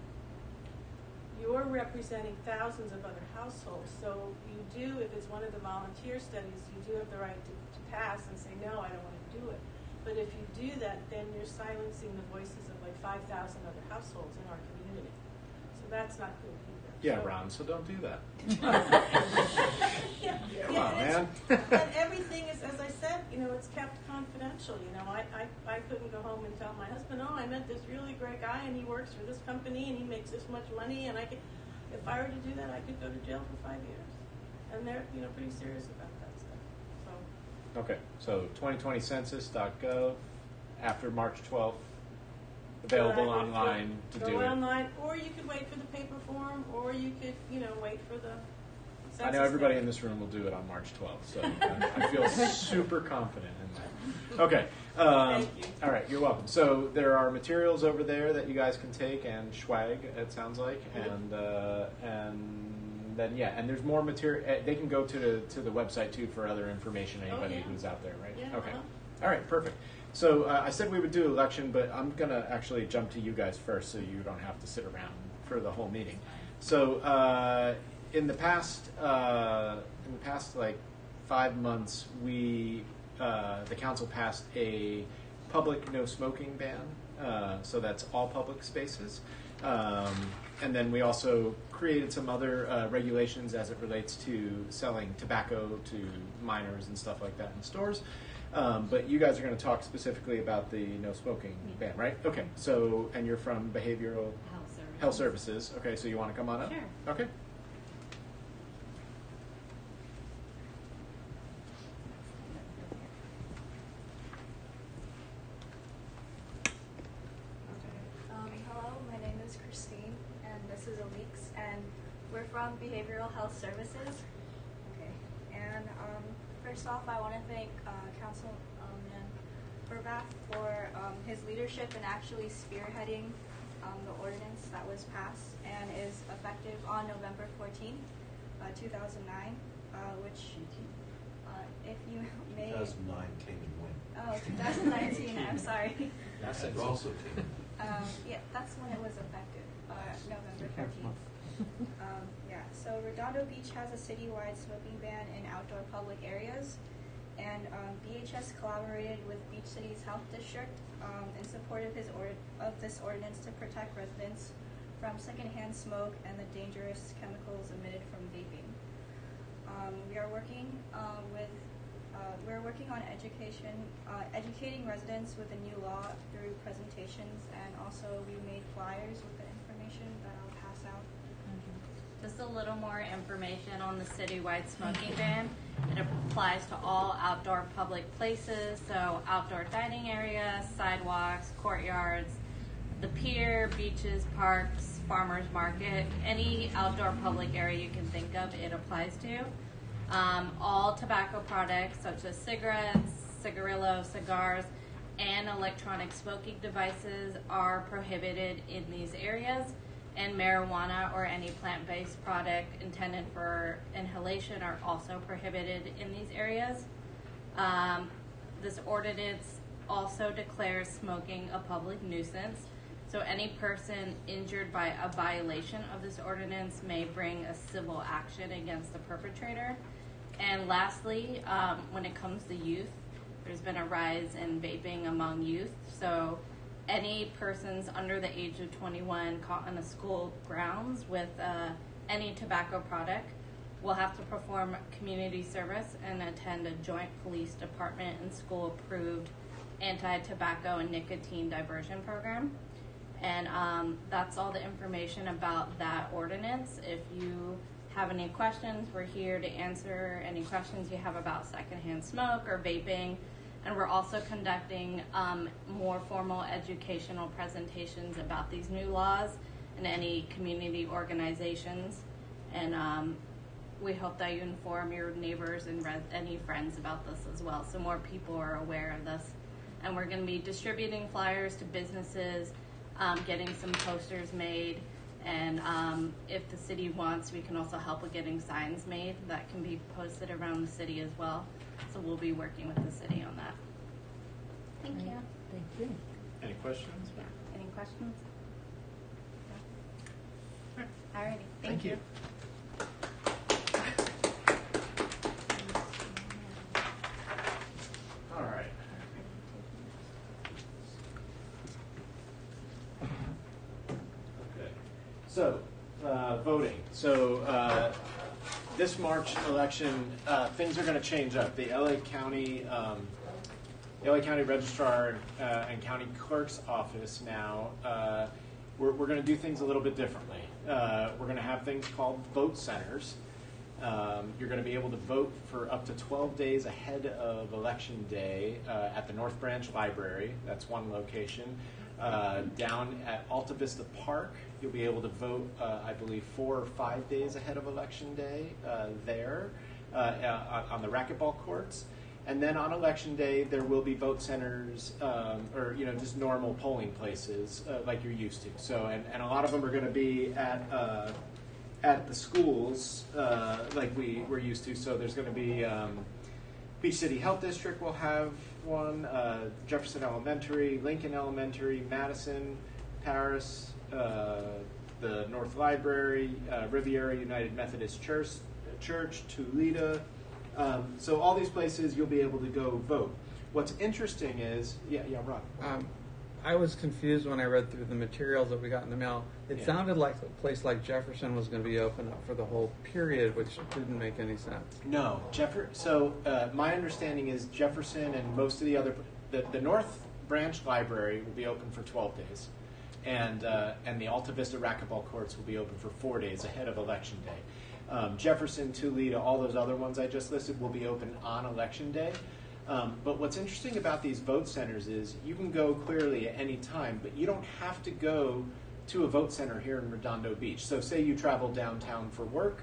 you're representing thousands of other households, so you do, if it's one of the volunteer studies, you do have the right to, to pass and say, no, I don't want to do it. But if you do that, then you're silencing the voices of like five thousand other households in our community. So that's not good. Yeah, So- Ron. So don't do that. *laughs* yeah, Come yeah, on, and it's- man. and everything is, as I said, you know, it's kept confidential. You know, I, I, I couldn't go home and tell my husband, oh, I met this really great guy and he works for this company and he makes this much money and I could, if I were to do that, I could go to jail for five years. And they're, you know, pretty serious about that stuff. So, Okay, so 2020census.gov after March 12th, available online to go do it. online, or you could wait for the paper form, or you could, you know, wait for the I know everybody in this room will do it on March 12th, so I I feel super confident in that. Okay. Um, Thank you. All right, you're welcome. So there are materials over there that you guys can take and swag. It sounds like, Mhm. and uh, and then yeah, and there's more material. They can go to the to the website too for other information. Anybody Oh, yeah. who's out there, right? Yeah, Okay. uh-huh. All right, perfect. So uh, I said we would do election, but I'm gonna actually jump to you guys first, so you don't have to sit around for the whole meeting. So uh, in the past, uh, in the past like five months, we uh, the council passed a public no smoking ban. Uh, so that's all public spaces. Um, and then we also created some other uh, regulations as it relates to selling tobacco to minors and stuff like that in stores. Um, but you guys are going to talk specifically about the no smoking ban, right? Okay. So, and you're from behavioral Health services. health services. Okay. So you want to come on up? Sure. Okay. Um, hello, my name is Christine, and this is Alix, and we're from Behavioral Health Services. Okay, and um, first off, I want to thank uh, Councilman Horvath for um, his leadership in actually spearheading um, the ordinance that was passed and is effective on November 14th, uh, 2009, uh, which, uh, if you *laughs* may. 2009 came and went. Oh, 2019, I'm *laughs* sorry. That's also came. Um, yeah, that's when it was effective, uh, November fourteenth. Um, yeah, so Redondo Beach has a citywide smoking ban in outdoor public areas. And, um, BHS collaborated with Beach Cities Health District, um, in support of his ord- of this ordinance to protect residents from secondhand smoke and the dangerous chemicals emitted from vaping. Um, we are working, uh, with, uh, we're working on education, uh, educating residents with the new law through presentations, and also we made flyers with the information that I'll. Just a little more information on the citywide smoking ban. It applies to all outdoor public places, so outdoor dining areas, sidewalks, courtyards, the pier, beaches, parks, farmers market, any outdoor public area you can think of, it applies to. Um, all tobacco products such as cigarettes, cigarillos, cigars, and electronic smoking devices are prohibited in these areas. And marijuana or any plant-based product intended for inhalation are also prohibited in these areas. Um, this ordinance also declares smoking a public nuisance. So any person injured by a violation of this ordinance may bring a civil action against the perpetrator. And lastly, um, when it comes to youth, there's been a rise in vaping among youth. So any persons under the age of 21 caught on the school grounds with uh, any tobacco product will have to perform community service and attend a joint police department and school approved anti-tobacco and nicotine diversion program. And um, that's all the information about that ordinance. If you have any questions, we're here to answer any questions you have about secondhand smoke or vaping. And we're also conducting um, more formal educational presentations about these new laws and any community organizations. And um, we hope that you inform your neighbors and res- any friends about this as well, so more people are aware of this. And we're going to be distributing flyers to businesses, um, getting some posters made, and um, if the city wants, we can also help with getting signs made that can be posted around the city as well. So we'll be working with the city on that. Thank you. Thank you. Any questions? Any questions? All righty. Thank you. All right. Okay. So, uh, voting. So, uh, this March election, uh, things are going to change up. The LA County, um, the LA County Registrar uh, and County Clerk's Office now, uh, we're, we're going to do things a little bit differently. Uh, we're going to have things called vote centers. Um, you're going to be able to vote for up to 12 days ahead of election day uh, at the North Branch Library. That's one location. Uh, down at Alta Vista Park, you'll be able to vote, uh, I believe, four or five days ahead of Election Day uh, there uh, on the racquetball courts. And then on Election Day, there will be vote centers um, or, you know, just normal polling places uh, like you're used to. So, and, and a lot of them are going to be at, uh, at the schools uh, like we were used to. So there's going to be um, Beach City Health District will have one, uh, Jefferson Elementary, Lincoln Elementary, Madison, Parras, uh, the North Library, uh, Riviera United Methodist Church, Church, Tulita. Um, so all these places you'll be able to go vote. What's interesting is, yeah, yeah, Ron. Um, I was confused when I read through the materials that we got in the mail. It Yeah. sounded like a place like Jefferson was going to be open up for the whole period, which didn't make any sense. No, Jeffer. So uh, my understanding is Jefferson and most of the other the, the North Branch Library will be open for 12 days, and uh, and the Alta Vista racquetball courts will be open for four days ahead of Election Day. Um, Jefferson, Tulita, all those other ones I just listed will be open on Election Day. Um, but what's interesting about these vote centers is you can go clearly at any time, but you don't have to go to a vote center here in Redondo Beach. So, say you travel downtown for work,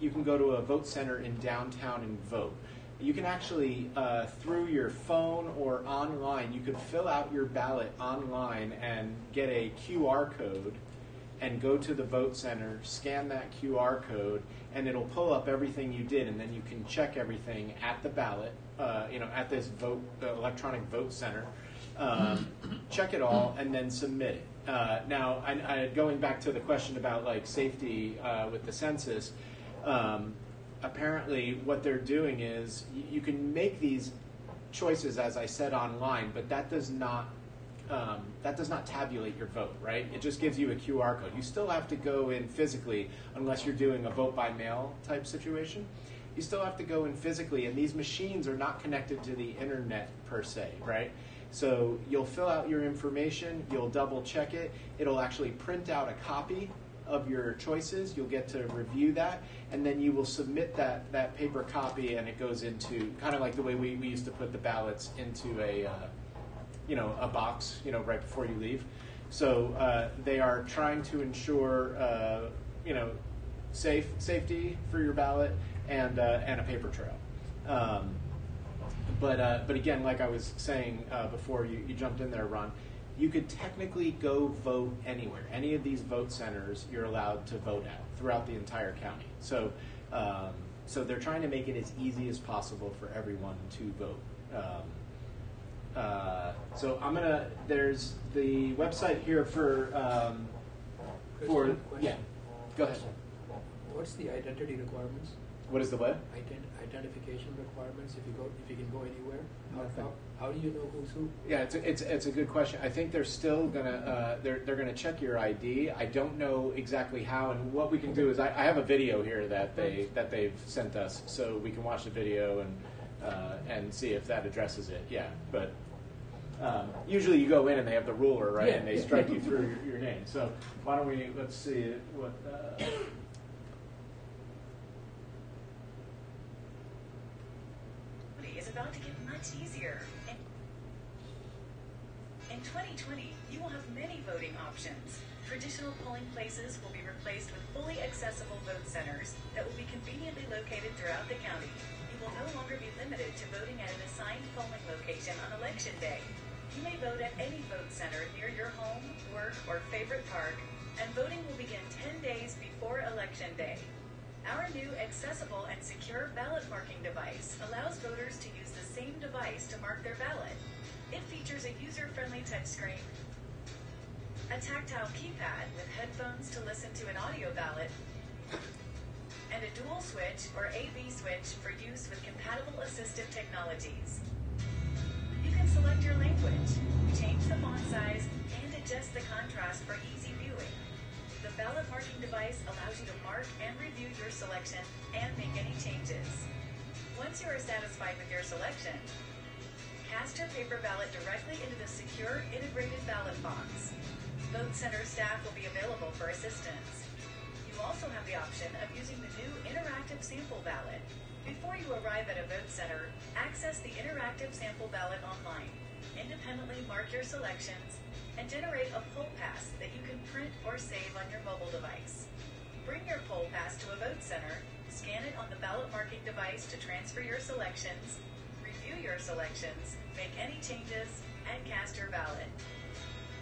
you can go to a vote center in downtown and vote. You can actually, uh, through your phone or online, you could fill out your ballot online and get a QR code and go to the vote center, scan that QR code, and it'll pull up everything you did, and then you can check everything at the ballot, uh, you know, at this vote uh, electronic vote center. Um, check it all, and then submit it. Uh, now, I, I, going back to the question about like safety uh, with the census, um, apparently what they're doing is y- you can make these choices, as I said online, but that does not um, that does not tabulate your vote, right? It just gives you a QR code. You still have to go in physically, unless you're doing a vote by mail type situation. You still have to go in physically, and these machines are not connected to the internet per se, right? So you'll fill out your information, you'll double check it, it'll actually print out a copy of your choices. You'll get to review that, and then you will submit that, that paper copy, and it goes into kind of like the way we, we used to put the ballots into a uh, you know a box you know right before you leave. So uh, they are trying to ensure uh, you know safe safety for your ballot and uh, and a paper trail. Um, but uh, but again, like I was saying uh, before you, you jumped in there, Ron, you could technically go vote anywhere. Any of these vote centers, you're allowed to vote at throughout the entire county. So um, so they're trying to make it as easy as possible for everyone to vote. Um, uh, so I'm gonna. There's the website here for um, for yeah. Go ahead. What's the identity requirements? What is the what? Ident- identification requirements if you go if you can go anywhere? How, how, how do you know who's who? Yeah, it's a, it's, it's a good question. I think they're still gonna uh, they're they're gonna check your ID. I don't know exactly how. And what we can do is I, I have a video here that they that they've sent us, so we can watch the video and uh, and see if that addresses it. Yeah, but um, usually you go in and they have the ruler right, Yeah, and they yeah. strike you through your, your name. So why don't we let's see what. Uh, is about to get much easier. In, in 2020, you will have many voting options. Traditional polling places will be replaced with fully accessible vote centers that will be conveniently located throughout the county. You will no longer be limited to voting at an assigned polling location on election day. You may vote at any vote center near your home, work, or favorite park, and voting will begin 10 days before election day. Our new accessible and secure ballot marking device allows voters to use the same device to mark their ballot. It features a user-friendly touchscreen, a tactile keypad with headphones to listen to an audio ballot, and a dual switch or AV switch for use with compatible assistive technologies. You can select your language, change the font size, and adjust the contrast for easy. The ballot marking device allows you to mark and review your selection and make any changes. Once you are satisfied with your selection, cast your paper ballot directly into the secure integrated ballot box. Vote center staff will be available for assistance. You also have the option of using the new interactive sample ballot. Before you arrive at a vote center, access the interactive sample ballot online. Independently mark your selections and generate a poll pass that you can print or save on your mobile device. Bring your poll pass to a vote center, scan it on the ballot marking device to transfer your selections, review your selections, make any changes, and cast your ballot.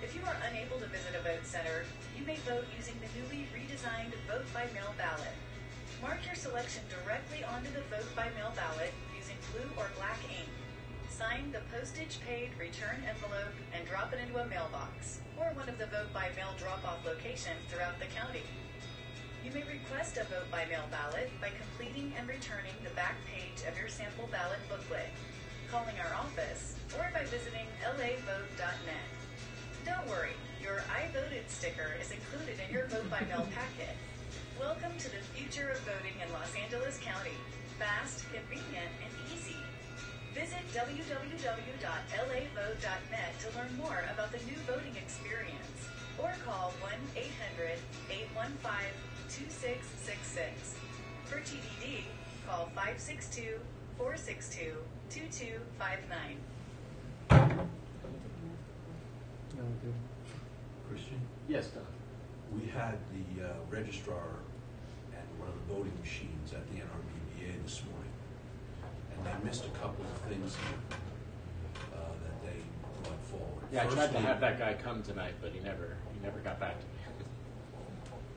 If you are unable to visit a vote center, you may vote using the newly redesigned Vote by Mail ballot. Mark your selection directly onto the Vote by Mail ballot using blue or black ink. Sign the postage paid return envelope and drop it into a mailbox or one of the Vote by Mail drop off locations throughout the county. You may request a vote by mail ballot by completing and returning the back page of your sample ballot booklet, calling our office, or by visiting lavote.net. Don't worry, your I voted sticker is included in your vote by mail packet. Welcome to the future of voting in Los Angeles County. Fast, convenient, and. Visit www.lavote.net to learn more about the new voting experience or call 1-800-815-2666. For TDD, call 562-462-2259. Christian, Yes, Don. we had the uh, registrar and one of the voting machines at the NRBBA this morning, and they missed a couple of things here uh, that they brought forward. Yeah, I tried to Firstly- have that guy come tonight, but he never he never got back to me.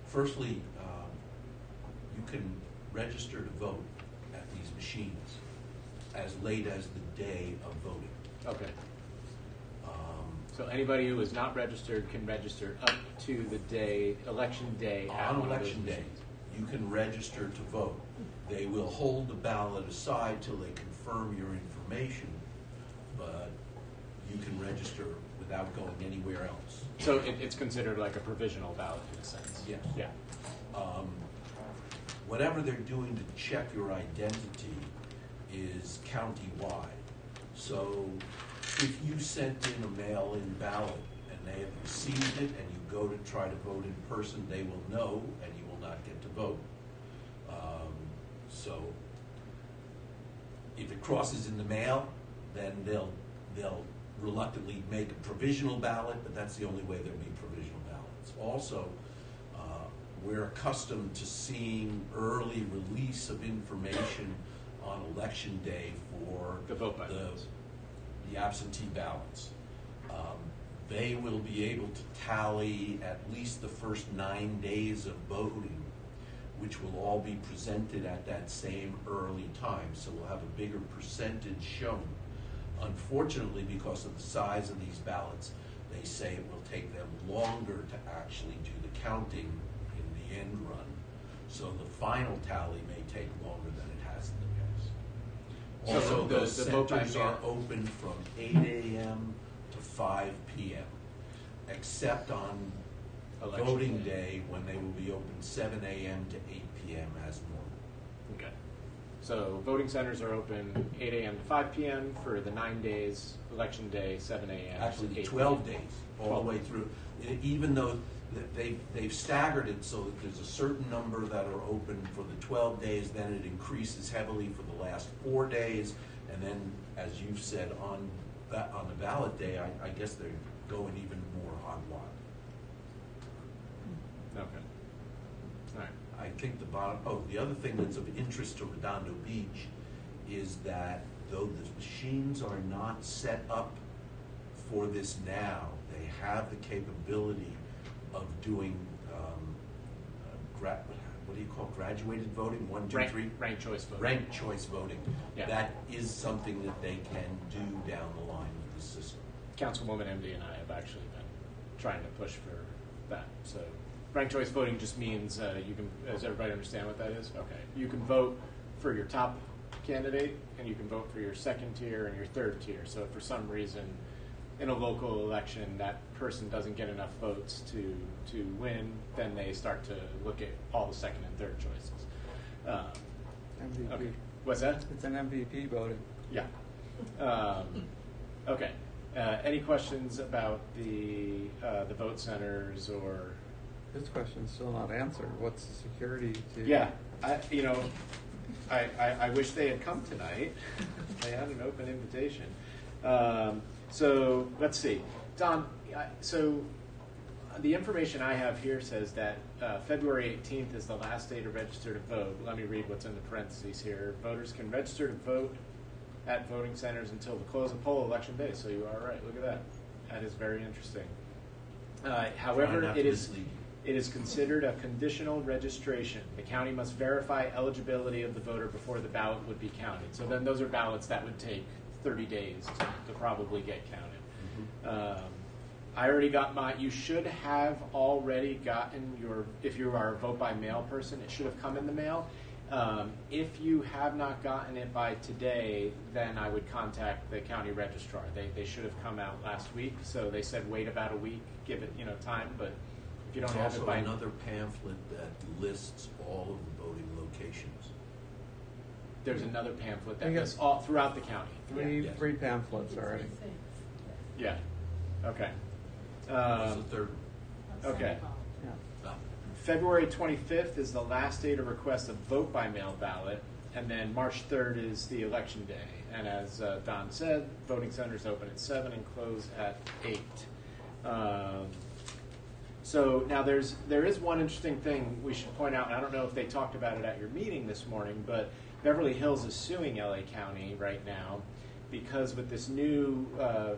Firstly, um, you can register to vote at these machines as late as the day of voting. Okay. Um, So anybody who is not registered can register up to the day, election day. at On one of those election day, machines. you can register to vote. They will hold the ballot aside till they confirm your information, but you can register without going anywhere else. So it, it's considered like a provisional ballot in a sense. Yes. Yeah. Um, Whatever they're doing to check your identity is countywide. So if you sent in a mail-in ballot and they have received it and you go to try to vote in person, they will know and you will not get to vote. So if it crosses in the mail, then they'll, they'll reluctantly make a provisional ballot, but that's the only way there'll be provisional ballots. Also, uh, we're accustomed to seeing early release of information on election day for The vote by the, the absentee ballots. Um, They will be able to tally at least the first nine days of voting, which will all be presented at that same early time, so we'll have a bigger percentage shown. Unfortunately, because of the size of these ballots, they say it will take them longer to actually do the counting in the end run. So the final tally may take longer than it has in the past. Also, the- those the centers are open from eight AM to five PM, except on Election voting day. when they will be open seven AM to eight PM as normal. Okay. So voting centers are open 8 a.m. to 5 p.m. for the nine days. Election day 7 a.m. to Actually, 8 twelve p.m. days, all 12. the way through. E- Even though th- they, they've staggered it so that there's a certain number that are open for the twelve days, then it increases heavily for the last four days, and then, as you've said, on, ba- on the ballot day, I, I guess they're going even more hot wild. Okay. All right. I think the bottom, oh, the other thing that's of interest to Redondo Beach is that though the machines are not set up for this now, they have the capability of doing, um, uh, gra- what do you call graduated voting, one, two, Rank, three? rank choice voting. Ranked choice voting. Yeah. That is something that they can do down the line with the system. Councilwoman Emdee and I have actually been trying to push for that. So ranked choice voting just means uh, you can. Does everybody understand what that is? Okay. You can vote for your top candidate, and you can vote for your second tier and your third tier. So if for some reason in a local election that person doesn't get enough votes to to win, then they start to look at all the second and third choices. Um, MVP. okay. What's that? It's an MVP voting. Yeah. Um, okay. Uh, any questions about the uh, the vote centers or? This question's still not answered. What's the security to? Yeah, I you know, I, I, I wish they had come tonight. they had an open invitation. Um, so let's see. Don, so uh, the information I have here says that uh, February 18th is the last day to register to vote. Let me read what's in the parentheses here. Voters can register to vote at voting centers until the close of poll election day. So you are right. Look at that. That is very interesting. Uh, however, it is. it mislead you. It is considered a conditional registration. The county must verify eligibility of the voter before the ballot would be counted. So then those are ballots that would take 30 days to, to probably get counted. Um, I already got my. You should have already gotten your. If you are a vote by mail person, it should have come in the mail. Um, if you have not gotten it by today, then I would contact the county registrar. They, they should have come out last week, so they said wait about a week, give it you know time. But if you don't There's have also it by another pamphlet that lists all of the voting locations. there's another pamphlet that We got- lists all throughout the county. Three, Yes. three pamphlets already. Yeah. Okay. There's Um, a third okay. Yeah. Ah, February 25th is the last day to request a vote by mail ballot, and then March 3rd is the election day. And as uh, Don said, voting centers open at 7 and close at 8. Um, so now there's there is one interesting thing we should point out, and I don't know if they talked about it at your meeting this morning, but Beverly Hills is suing LA County right now because with this new uh,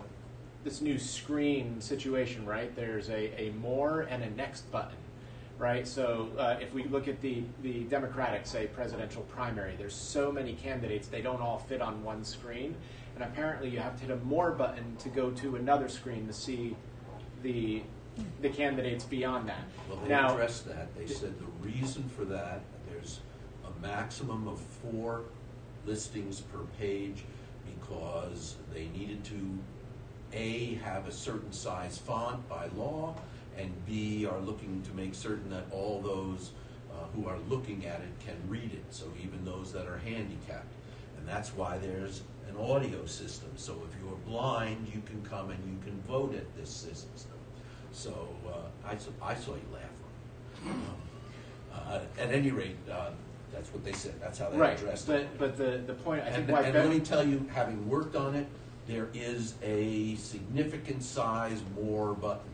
this new screen situation, right? There's a, a more and a next button, right? So uh, if we look at the the Democratic, say presidential primary, there's so many candidates they don't all fit on one screen, and apparently you have to hit a more button to go to another screen to see the the candidates beyond that. Well, they now, addressed that. They said the reason for that, there's a maximum of four listings per page because they needed to, A, have a certain size font by law, and B, are looking to make certain that all those uh, who are looking at it can read it, so even those that are handicapped. And that's why there's an audio system. So if you're blind, you can come and you can vote at this system. So uh, I, saw, I saw you laugh. Um, uh, at any rate, uh, that's what they said. That's how they right, addressed but it. but the the point I think And, why and let me tell you, having worked on it, there is a significant size more button.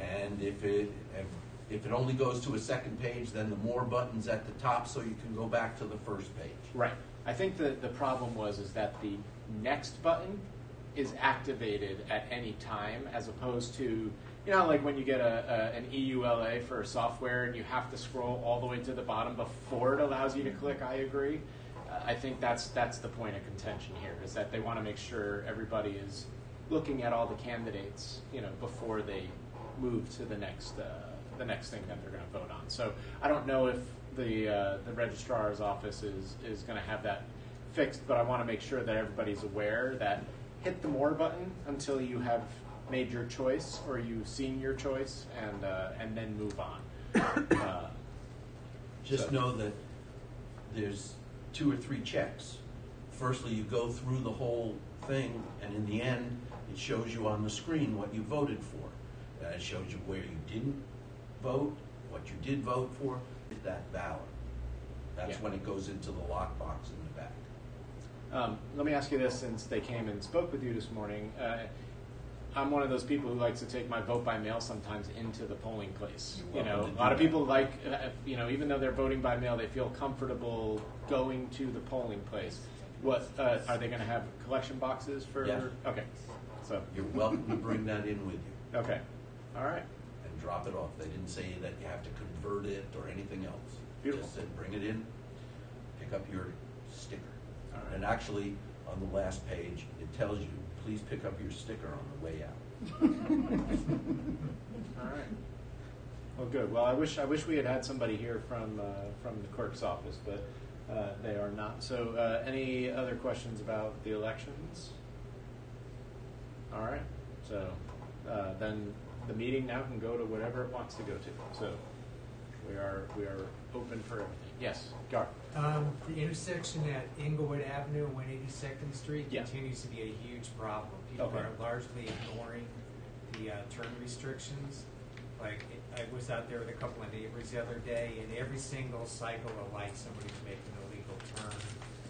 And if it if, if it only goes to a second page, then the more buttons at the top, so you can go back to the first page. Right. I think the, the problem was is that the next button is activated at any time as opposed to you know like when you get a, a an EULA for a software and you have to scroll all the way to the bottom before it allows you to click I agree. Uh, I think that's that's the point of contention here is that they want to make sure everybody is looking at all the candidates you know before they move to the next uh, the next thing that they're going to vote on. So I don't know if the uh, the registrar's office is is going to have that fixed, but I want to make sure that everybody's aware that hit the more button until you have made your choice or you've seen your choice, and uh, and then move on. *coughs* Uh, Just So- know that there's two or three checks. Firstly, you go through the whole thing, and in the end, it shows you on the screen what you voted for. Uh, it shows you where you didn't vote, what you did vote for, that ballot. That's Yeah. when it goes into the lockbox in the back. Um, let me ask you this, since they came and spoke with you this morning. Uh, I'm one of those people who likes to take my vote by mail sometimes into the polling place. You're You know, a lot of people like, uh, you know, even though they're voting by mail, they feel comfortable going to the polling place. What uh, are they going to have collection boxes for? Yeah. Okay, so You're welcome to bring that in with you okay, all right, and drop it off. They didn't say that you have to convert it or anything else. Beautiful. Just said, bring it in, pick up your sticker. All right. And actually, on the last page, it tells you, please pick up your sticker on the way out. *laughs* all right. Well, good. Well, I wish I wish we had had somebody here from uh, from the clerk's office, but uh, they are not. So, uh, any other questions about the elections? All right. So uh, then the meeting now can go to whatever it wants to go to. So we are we are open for everything. Yes, Gar. Um, the intersection at Inglewood Avenue and 182nd Street Yeah. continues to be a huge problem. People Okay. are largely ignoring the uh, turn restrictions. Like, I was out there with a couple of neighbors the other day, and every single cycle of light, somebody's making an illegal turn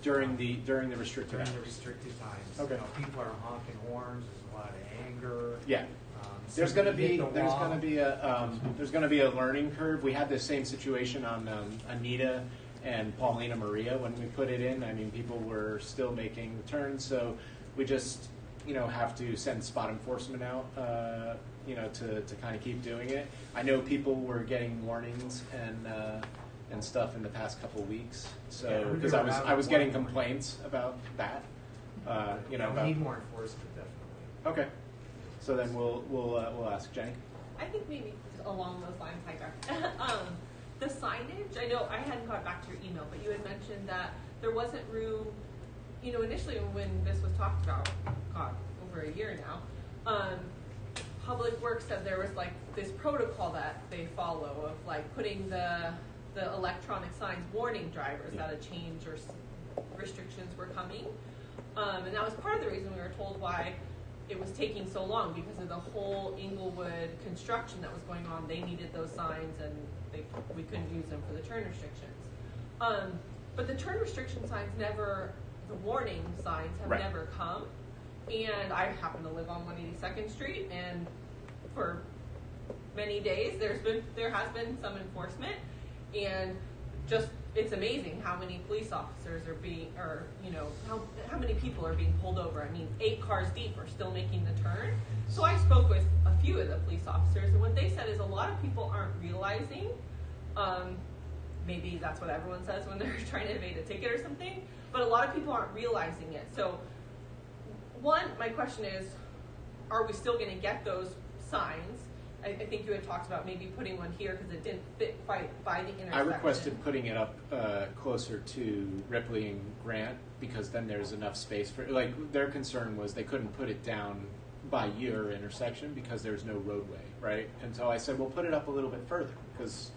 During the during the restricted during the hours. restricted times. Okay. You know, people are honking horns, there's a lot of anger. Yeah. Um, There's going to be the there's going to be a um, there's going to be a learning curve. We had the same situation on um, Anita and Paulina Maria when we put it in. I mean, people were still making the turns, so we just you know have to send spot enforcement out. Uh, you know to, to kind of keep doing it. I know people were getting warnings and uh, and stuff in the past couple weeks. So because do I was I was getting complaints about that. Uh, you know Yeah, about we need more enforcement, definitely. okay. So then we'll we'll uh, we'll ask Jenny. I think maybe along those lines, hi *laughs* um, the signage, I know I hadn't got back to your email, but you had mentioned that there wasn't room, you know, initially when this was talked about, God, over a year now, um, Public Works said there was like this protocol that they follow of like putting the, the electronic signs warning drivers that a change or restrictions were coming. Um, and that was part of the reason we were told why it was taking so long because of the whole Inglewood construction that was going on. They needed those signs and they, we couldn't use them for the turn restrictions. Um, but the turn restriction signs never, the warning signs have Right. never come. And I happen to live on 182nd Street and for many days there's been, there has been some enforcement and just, it's amazing how many police officers are being, or, you know, how, how many people are being pulled over. I mean, eight cars deep are still making the turn. So I spoke with a few of the police officers, and what they said is a lot of people aren't realizing, um, maybe that's what everyone says when *laughs* they're trying to evade a ticket or something, but a lot of people aren't realizing it. So, one, my question is, are we still going to get those signs? I, I think you had talked about maybe putting one here because it didn't fit quite by the intersection. I requested putting it up uh, closer to Ripley and Grant because then there's enough space for like their concern was they couldn't put it down by your intersection because there's no roadway, right? And so I said, well, put it up a little bit further because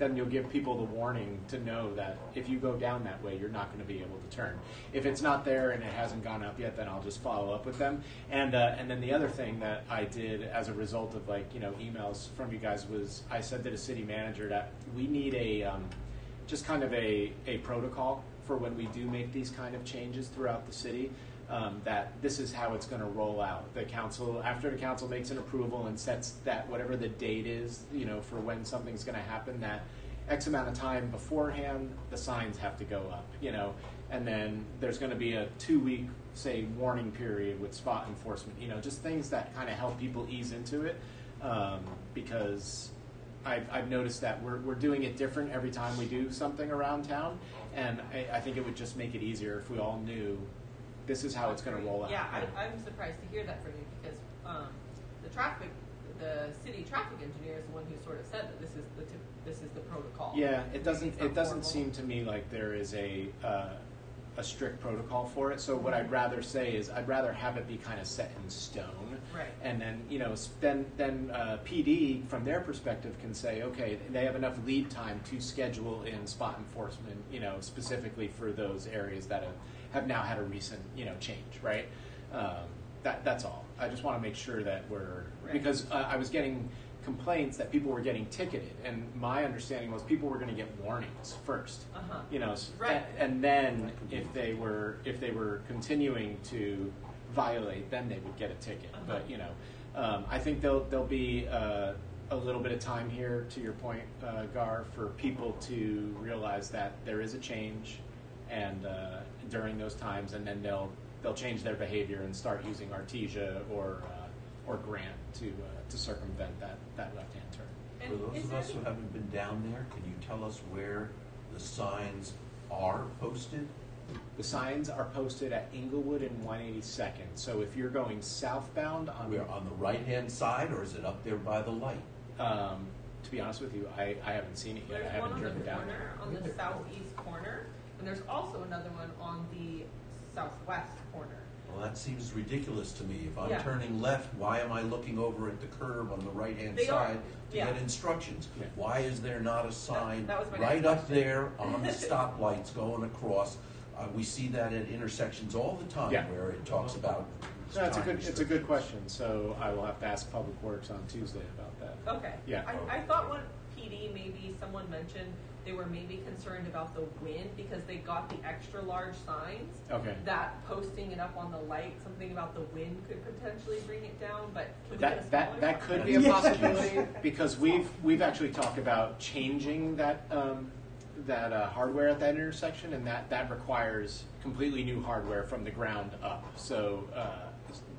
then you'll give people the warning to know that if you go down that way, you're not going to be able to turn. If it's not there and it hasn't gone up yet, then I'll just follow up with them. And uh, and then the other thing that I did as a result of like you know emails from you guys was I said to the city manager that we need a um, just kind of a, a protocol for when we do make these kind of changes throughout the city. Um, that this is how it's going to roll out. The council, after the council makes an approval and sets that whatever the date is, you know, for when something's going to happen, that X amount of time beforehand, the signs have to go up, you know, and then there's going to be a two week, say, warning period with spot enforcement, you know, just things that kind of help people ease into it, um, because I've, I've noticed that we're, we're doing it different every time we do something around town, and I, I think it would just make it easier if we all knew this is how it's going to roll out. Yeah, I, I'm surprised to hear that from you because um, the traffic, the city traffic engineer is the one who sort of said that this is the tip, this is the protocol. Yeah, it doesn't. It doesn't formal. seem to me like there is a uh, a strict protocol for it. So what I'd rather say is I'd rather have it be kind of set in stone. Right. And then you know, then then uh, PD from their perspective can say, okay, they have enough lead time to schedule in spot enforcement. You know, specifically for those areas that have, have now had a recent you know change, right? Um, that that's all. I just want to make sure that we're Right. because uh, I was getting complaints that people were getting ticketed, and my understanding was people were going to get warnings first. Uh-huh. You know, Right. a- and then if they were if they were continuing to violate, then they would get a ticket. Uh-huh. But you know, um, I think there'll there'll be uh, a little bit of time here, to your point, uh, Gar, for people to realize that there is a change, and uh, during those times, and then they'll they'll change their behavior and start using Artesia or uh, or Grant to uh, to circumvent that that left hand turn. And For those of us who haven't been down there, can you tell us where the signs are posted? The signs are posted at Inglewood and 182nd. So if you're going southbound on, We're on the right-hand side, or is it up there by the light? um, to be honest with you, I, I haven't seen it yet. I There's one haven't on the driven down corner, there. on the southeast corner, and there's also another one on the southwest corner. Well, that seems ridiculous to me. If I'm Yeah. turning left, why am I looking over at the curb on the right-hand They are- side to yeah. get instructions? Yeah. Why is there not a sign that was my right next up question. there on the *laughs* stoplights going across? Uh, we see that at intersections all the time Yeah. where it talks about. No, it's a time good it's a good restrictions. question. So I will have to ask Public Works on Tuesday about that. Okay. Yeah. I, I thought one PD, maybe someone mentioned they were maybe concerned about the wind because they got the extra large signs. Okay. That posting it up on the light, something about the wind could potentially bring it down, but can we get a That, that, that could be a possibility, because we've, we've actually talked about changing that, um, that, uh, hardware at that intersection, and that, that requires completely new hardware from the ground up. So, uh,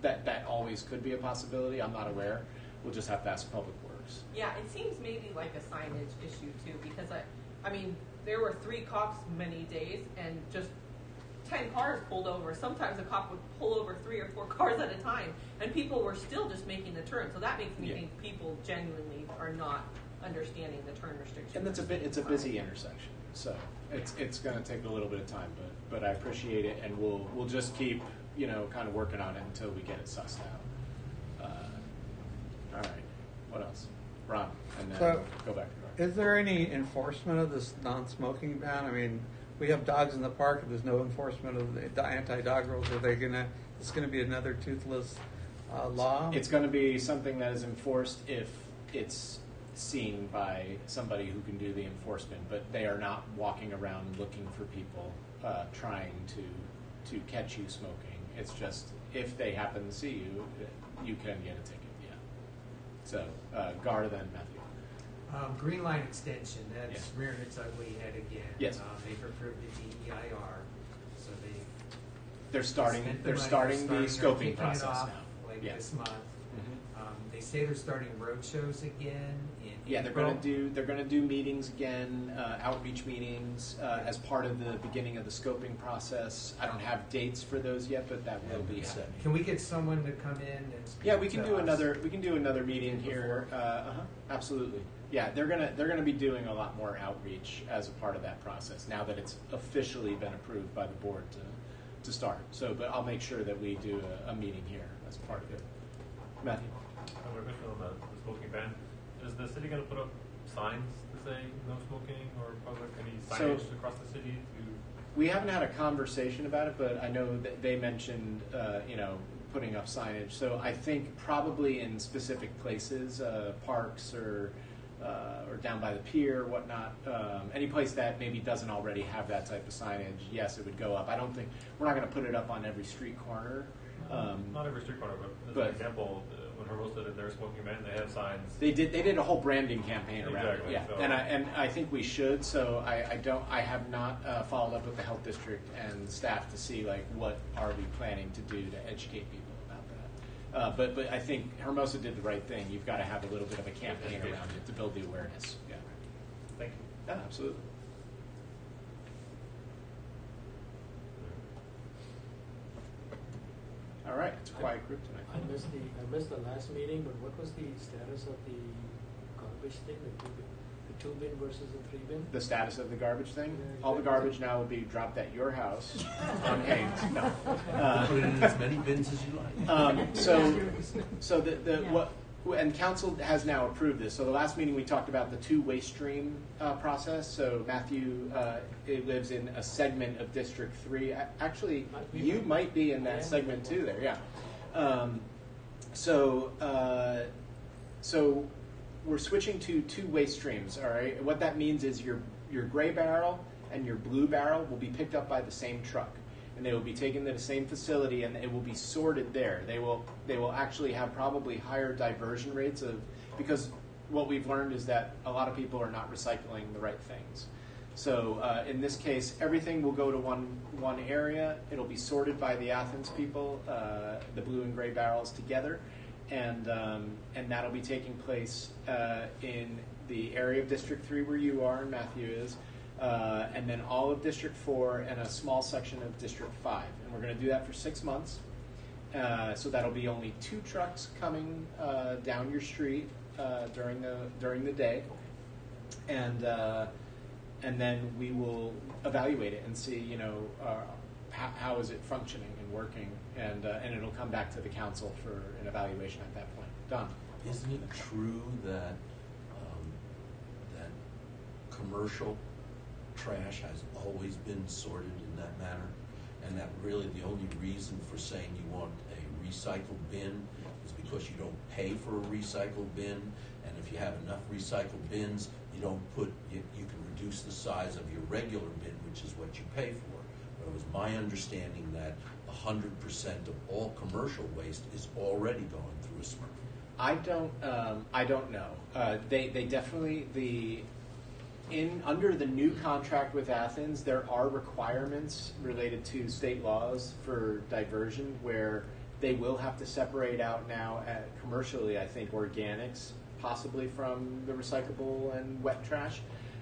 that, that always could be a possibility, I'm not aware, we'll just have to ask Public Works. Yeah, it seems maybe like a signage issue too, because I, I mean, there were three cops many days and just ten cars pulled over. Sometimes a cop would pull over three or four *laughs* cars at a time, and people were still just making the turn. So that makes me Yeah. think people genuinely are not understanding the turn restrictions. And it's a bit, it's a busy intersection, so it's, it's gonna take a little bit of time, but, but I appreciate it, and we'll, we'll just keep, you know, kind of working on it until we get it sussed out. Uh, All right, what else? Ron, and then So- go back to Ron. Is there any enforcement of this non-smoking ban? I mean, we have dogs in the park, if there's no enforcement of the anti-dog rules, are they gonna, it's gonna be another toothless, uh, law? It's gonna be something that is enforced if it's seen by somebody who can do the enforcement, but they are not walking around looking for people, uh, trying to, to catch you smoking. It's just, if they happen to see you, you can get a ticket, yeah. So, uh, then Matthew. Um, Green Line Extension, that's Yes. rearing its ugly head again. Yes. Um, they've approved the DEIR, so they. They're starting, spent the they're money, starting the they're scoping it process off, now. Like Yeah. this month. Mhm. Um, they say they're starting road shows again in Yeah, they're gonna do, they're gonna do meetings again, uh, outreach meetings, uh, as part of the beginning of the scoping process. I don't have dates for those yet, but that will be happening. Can we get someone to come in and speak Yeah, we can to do us? another, we can do another meeting here, uh, uh-huh, absolutely. Yeah, they're gonna, they're gonna be doing a lot more outreach as a part of that process, now that it's officially been approved by the board to, to start. So, but I'll make sure that we do a, a meeting here as part of it. Matthew? I have a question on the, the smoking ban. Is the city gonna put up signs to say no smoking or public, any So- signage across the city to? We haven't had a conversation about it, but I know that they mentioned, uh, you know, putting up signage. So I think probably in specific places, uh, parks or, uh, or down by the pier, whatnot, um, any place that maybe doesn't already have that type of signage, yes, it would go up. I don't think, we're not gonna put it up on every street corner. Um, Not every street corner, but as but- an example, uh, when Hermosa did their smoking ban, they had signs. They did. They did a whole branding campaign around Exactly, it. Yeah, so- and I and I think we should. So I, I don't. I have not uh, followed up with the health district and staff to see like what are we planning to do to educate people. Uh, but but I think Hermosa did the right thing. You've got to have a little bit of a campaign Education. around it to build the awareness. Yeah. Thank you. Yeah, absolutely. All right, it's a quiet group tonight. I missed the, I missed the last meeting, but what was the status of the garbage thing, the two bin, the two bin versus the three bin? the status of the garbage thing. Yeah, All the garbage now will be dropped at your house *laughs* on Haynes. No. Put it in as many bins as you like. Um, so, so the, the Yeah. what, and council has now approved this. So the last meeting we talked about the two waste stream uh, process. So Matthew, uh, it lives in a segment of District Three. Actually, Might you might be in that Yeah. segment too. There, yeah. Um, so, uh, so we're switching to two waste streams. All right. What that means is your your gray barrel and your blue barrel will be picked up by the same truck, and they will be taken to the same facility, and it will be sorted there. They will they will actually have probably higher diversion rates of because what we've learned is that a lot of people are not recycling the right things. So uh, in this case, everything will go to one one area. It'll be sorted by the Athens people, uh, the blue and gray barrels together, and um, and that'll be taking place uh, in the area of District Three where you are and Matthew is, uh, and then all of District Four and a small section of District Five. And we're going to do that for six months. Uh, so that'll be only two trucks coming uh, down your street uh, during the during the day, and uh, and then we will evaluate it and see, you know, how, how is it functioning and working, and uh, and it'll come back to the council for an evaluation at that point. Don. Isn't it true that, um, that commercial trash has always been sorted in that manner? And that really the only reason for saying you want a recycled bin is because because you don't pay for a recycled bin, and if you have enough recycled bins, you don't put, you, you can reduce the size of your regular bin, which is what you pay for. But it was my understanding that hundred percent of all commercial waste is already going through a Smurf. I don't. Um, I don't know. Uh, they they definitely the in under the new contract with Athens, there are requirements related to state laws for diversion where they will have to separate out now at commercially. I think organics possibly from the recyclable and wet trash.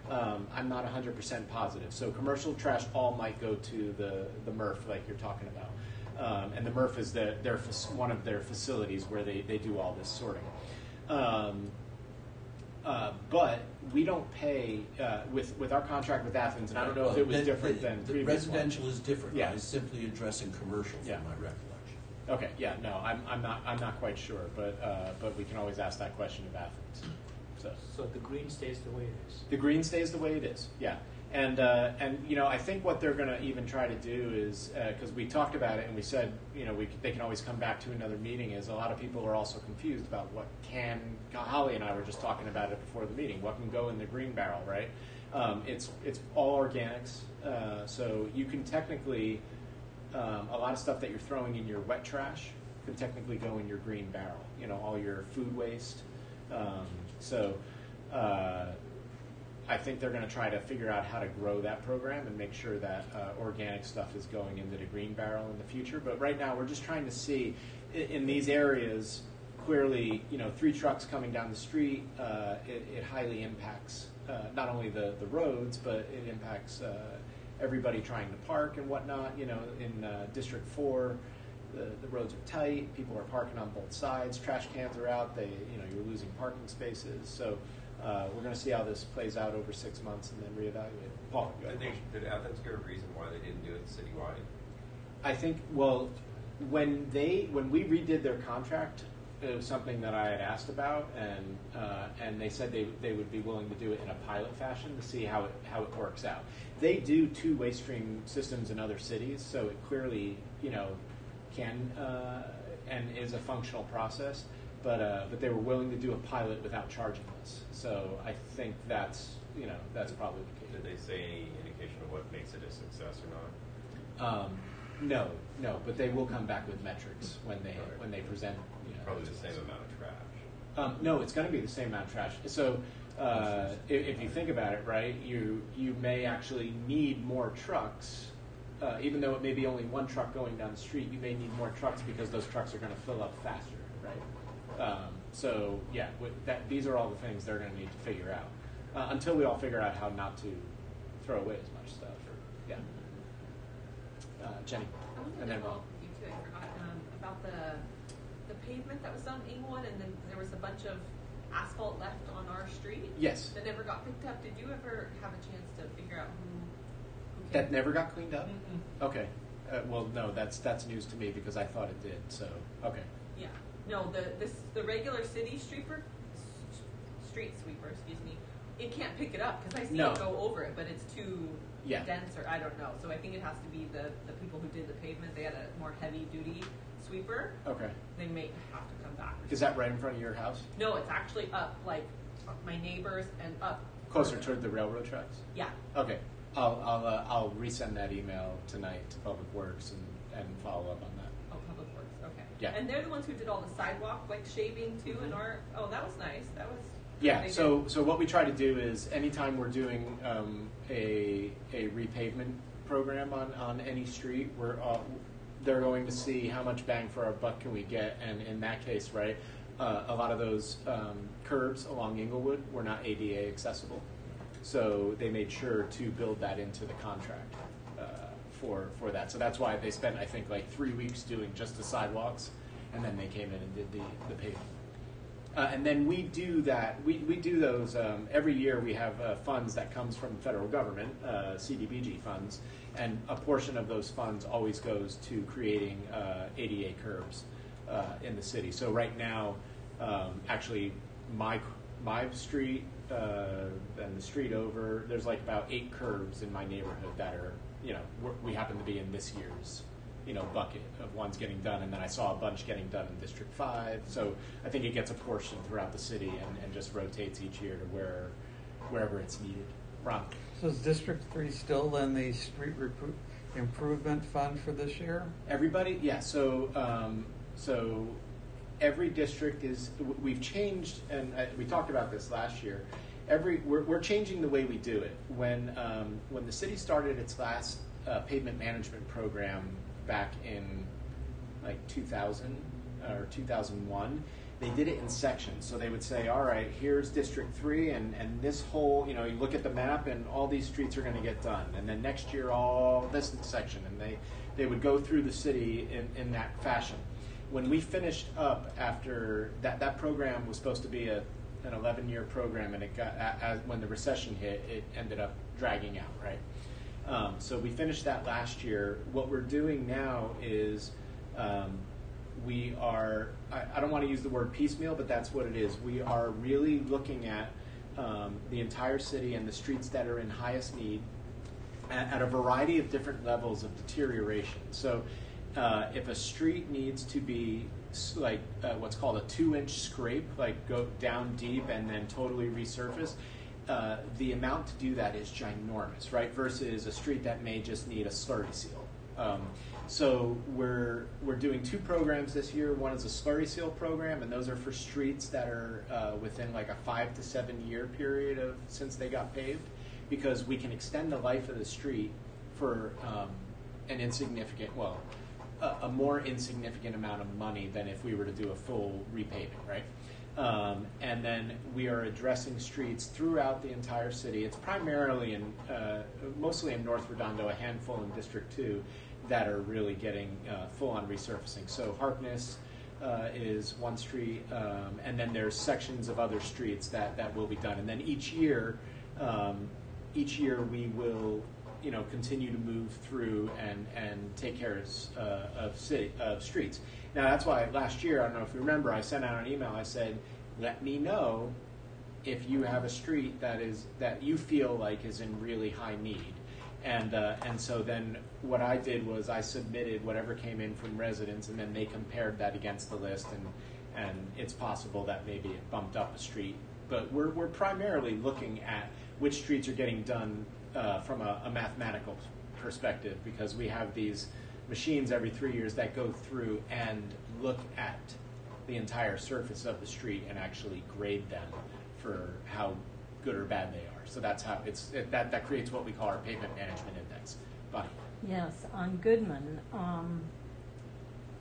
Um, I'm not 100% positive. So commercial trash all might go to the the MRF like you're talking about. Um, and the MRF is the, their one of their facilities where they, they do all this sorting. Um, uh, but we don't pay uh, with with our contract with Athens, and I don't know if it was Then- different the- than the previous one. Residential is different. Yeah. I was simply addressing commercial from Yeah. my recollection. Okay, yeah, no, I'm, I'm not I'm not quite sure, but uh, but we can always ask that question of Athens. So So the green stays the way it is. the green stays the way it is, yeah. And uh, and you know I think what they're going to even try to do is because we talked about it and we said you know we they can always come back to another meeting is a lot of people are also confused about what can Holly and I were just talking about it before the meeting what can go in the green barrel right um, it's it's all organics uh, so you can technically um, a lot of stuff that you're throwing in your wet trash can technically go in your green barrel you know all your food waste um, so. Uh, I think they're going to try to figure out how to grow that program and make sure that uh, organic stuff is going into the green barrel in the future. But right now, we're just trying to see i- in these areas. Clearly, you know, three trucks coming down the street, uh, it, it highly impacts uh, not only the, the roads, but it impacts uh, everybody trying to park and whatnot. You know, in uh, District Four, the, the roads are tight. People are parking on both sides. Trash cans are out. They, you know, you're losing parking spaces. So uh, we're going to see how this plays out over six months and then reevaluate. Paul, go Did, ahead. they, did Athens give a reason why they didn't do it citywide? I think well, when they when we redid their contract, it was something that I had asked about, and uh, and they said they they would be willing to do it in a pilot fashion to see how it how it works out. They do two waste stream systems in other cities, so it clearly you know can uh, and is a functional process. But uh, but they were willing to do a pilot without charging us. So I think that's you know that's probably the case. Did they say any indication of what makes it a success or not? Um, no, no, but they will come back with metrics when they Right. when they present. You know, Probably the same amount of trash. Um, no, it's going to be the same amount of trash. So uh, if, if you think about it, right, you you may actually need more trucks. Uh, even though it may be only one truck going down the street, you may need more trucks because those trucks are going to fill up faster, right? Um, so yeah, with that these are all the things they're going to need to figure out uh, until we all figure out how not to throw away as much stuff. Or, yeah, uh, Jenny, and then Rob. you too, I forgot, um, about the, the pavement that was on Inglewood and then there was a bunch of asphalt left on our street. Yes. That never got picked up. Did you ever have a chance to figure out who? That never got cleaned up. Mm-mm. Okay. Uh, well, no, that's that's news to me because I thought it did. So okay. Yeah. No, the this the regular city sweeper, s- street sweeper, excuse me. It can't pick it up because I see No. it go over it, but it's too Yeah. dense or I don't know. So I think it has to be the the people who did the pavement. They had a more heavy duty sweeper. Okay. They may have to come back. Is that right in front of your house? No, it's actually up like my neighbors and up Closer further. toward the railroad tracks. Yeah. Okay. I'll I'll uh, I'll resend that email tonight to Public Works and, and follow up on that. Oh, Public Works. Okay. Yeah. And they're the ones who did all the sidewalk like shaving too, and our oh that was nice. That was. Yeah. they So so what we try to do is anytime we're doing um, a a repavement program on on any street, we're uh, they're going to see how much bang for our buck can we get, and in that case, right, uh, a lot of those um, curbs along Inglewood were not ADA accessible, so they made sure to build that into the contract uh, for for that. So that's why they spent I think like three weeks doing just the sidewalks, and then they came in and did the the pavement. Uh, and then we do that. We, we do those um, every year. We have uh, funds that comes from federal government, uh, CDBG funds, and a portion of those funds always goes to creating uh, ADA curbs uh, in the city. So right now, um, actually, my my street uh, and the street over, there's like about eight curbs in my neighborhood that are, you know, we're, happen to be in this year's, you know, bucket of ones getting done, and then I saw a bunch getting done in District Five. So I think it gets apportioned throughout the city and, and just rotates each year to where wherever it's needed. Ron. So is District Three still in the street repro- improvement fund for this year? Everybody, yeah. So, um, so every district is. We've changed, and uh, we talked about this last year. Every we're, we're changing the way we do it. When um, when the city started its last uh, pavement management program back in like 2000 or 2001 they did it in sections so they would say all right here's district 3 and, and this whole you know you look at the map and all these streets are going to get done and then next year all this section and they they would go through the city in, in that fashion when we finished up after that that program was supposed to be a an 11 year program and it got a, a, when the recession hit it ended up dragging out right um, so we finished that last year. What we're doing now is um, we are, I, I don't want to use the word piecemeal, but that's what it is. We are really looking at um, the entire city and the streets that are in highest need at, at a variety of different levels of deterioration. So uh, if a street needs to be like uh, what's called a two inch scrape, like go down deep and then totally resurface, uh, the amount to do that is ginormous, right? Versus a street that may just need a slurry seal. Um, so we're we're doing two programs this year. One is a slurry seal program, and those are for streets that are uh, within like a five to seven year period of since they got paved, because we can extend the life of the street for um, an insignificant, well, a, more insignificant amount of money than if we were to do a full repaving, right? Um, and then we are addressing streets throughout the entire city. It's primarily in, uh, mostly in North Redondo, a handful in District 2 that are really getting uh, full on resurfacing. So Harkness uh, is one street, um, and then there's sections of other streets that, that will be done. And then each year, um, each year we will, you know, continue to move through and, and take care of, uh, of city of streets. Now that's why last year, I don't know if you remember, I sent out an email. I said, "Let me know if you have a street that is that you feel like is in really high need." And uh, and so then what I did was I submitted whatever came in from residents, and then they compared that against the list, and and it's possible that maybe it bumped up a street. But we're we're primarily looking at which streets are getting done uh, from a, a mathematical perspective because we have these machines every three years that go through and look at the entire surface of the street and actually grade them for how good or bad they are. So that's how it's it, that that creates what we call our pavement management index. Bonnie. Yes, on Goodman, um,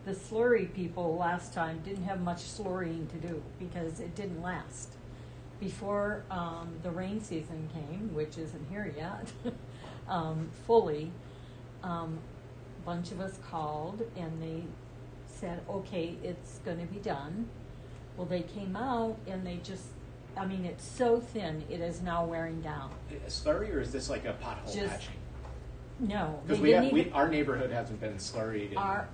the slurry people last time didn't have much slurrying to do because it didn't last. Before um, the rain season came, which isn't here yet, *laughs* um, fully, um, a bunch of us called and they said, okay, it's going to be done. Well, they came out and they just, I mean, it's so thin, it is now wearing down. A slurry or is this like a pothole Just- patching? No, they Because we, didn't have, we even- our neighborhood hasn't been slurried. In, Our,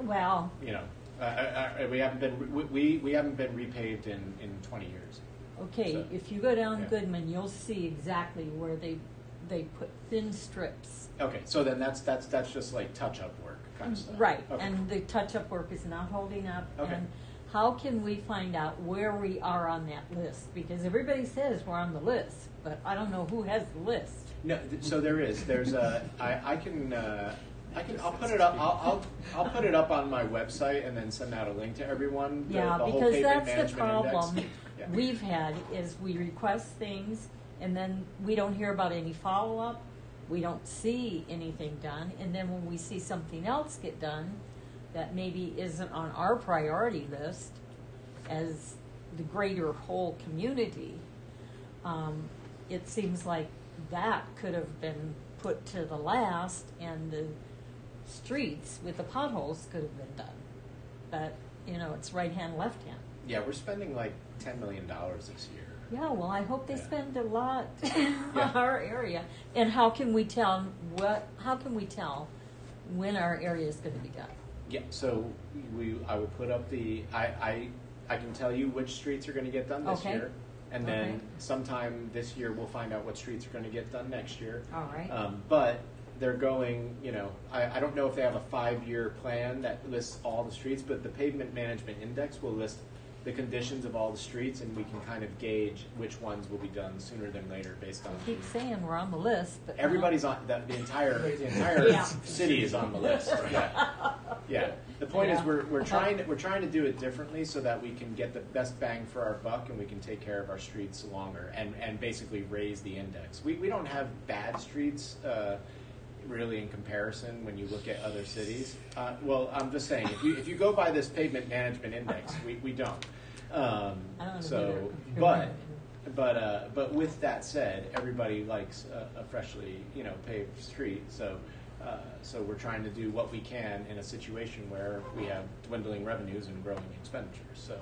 well, you know, uh, uh, uh, we haven't been we, we, we haven't been repaved in, in 20 years. Okay, So- if you go down yeah. Goodman, you'll see exactly where they they put thin strips. Okay, so then that's that's that's just like touch up work kind of stuff. Right, Okay. and the touch-up work is not holding up. Okay. And how can we find out where we are on that list? Because everybody says we're on the list, but I don't know who has the list. No, th- so there is. There's a. *laughs* I, I can. Uh, I can. I'll put it up. I'll, I'll. I'll put it up on my website and then send out a link to everyone. the- Yeah, the whole because pavement that's the management index. problem *laughs* Yeah. we've had is we request things and then we don't hear about any follow-up. We don't see anything done. And then when we see something else get done that maybe isn't on our priority list as the greater whole community, um, it seems like that could have been put to the last and the streets with the potholes could have been done. But, you know, it's right hand, left hand. Yeah, we're spending like ten million dollars this year. Yeah, well, I hope they Yeah. spend a lot *laughs* Yeah. our area. And how can we tell what? How can we tell when our area is going to be done? Yeah. So we. I will put up the. I. I. I can tell you which streets are going to get done this Okay. year, and then Okay. sometime this year we'll find out what streets are going to get done next year. All right. Um, but they're going, you know, I, I don't know if they have a five-year plan that lists all the streets, but the pavement management index will list the conditions of all the streets, and we can kind of gauge which ones will be done sooner than later based on. Keep saying we're on the list, but. Everybody's on, the, the entire, the entire Yeah. city is on the list, yeah. Yeah, the point is, we're, we're trying, to- we're trying to do it differently so that we can get the best bang for our buck and we can take care of our streets longer and, and basically raise the index. We, we don't have bad streets, uh, really in comparison when you look at other cities. Uh, well, I'm just saying, if you, if you go by this pavement management index, we, we don't. Um, so, but, but, uh, but with that said, everybody likes a, a freshly, you know, paved street, so, uh, so we're trying to do what we can in a situation where we have dwindling revenues and growing expenditures, so,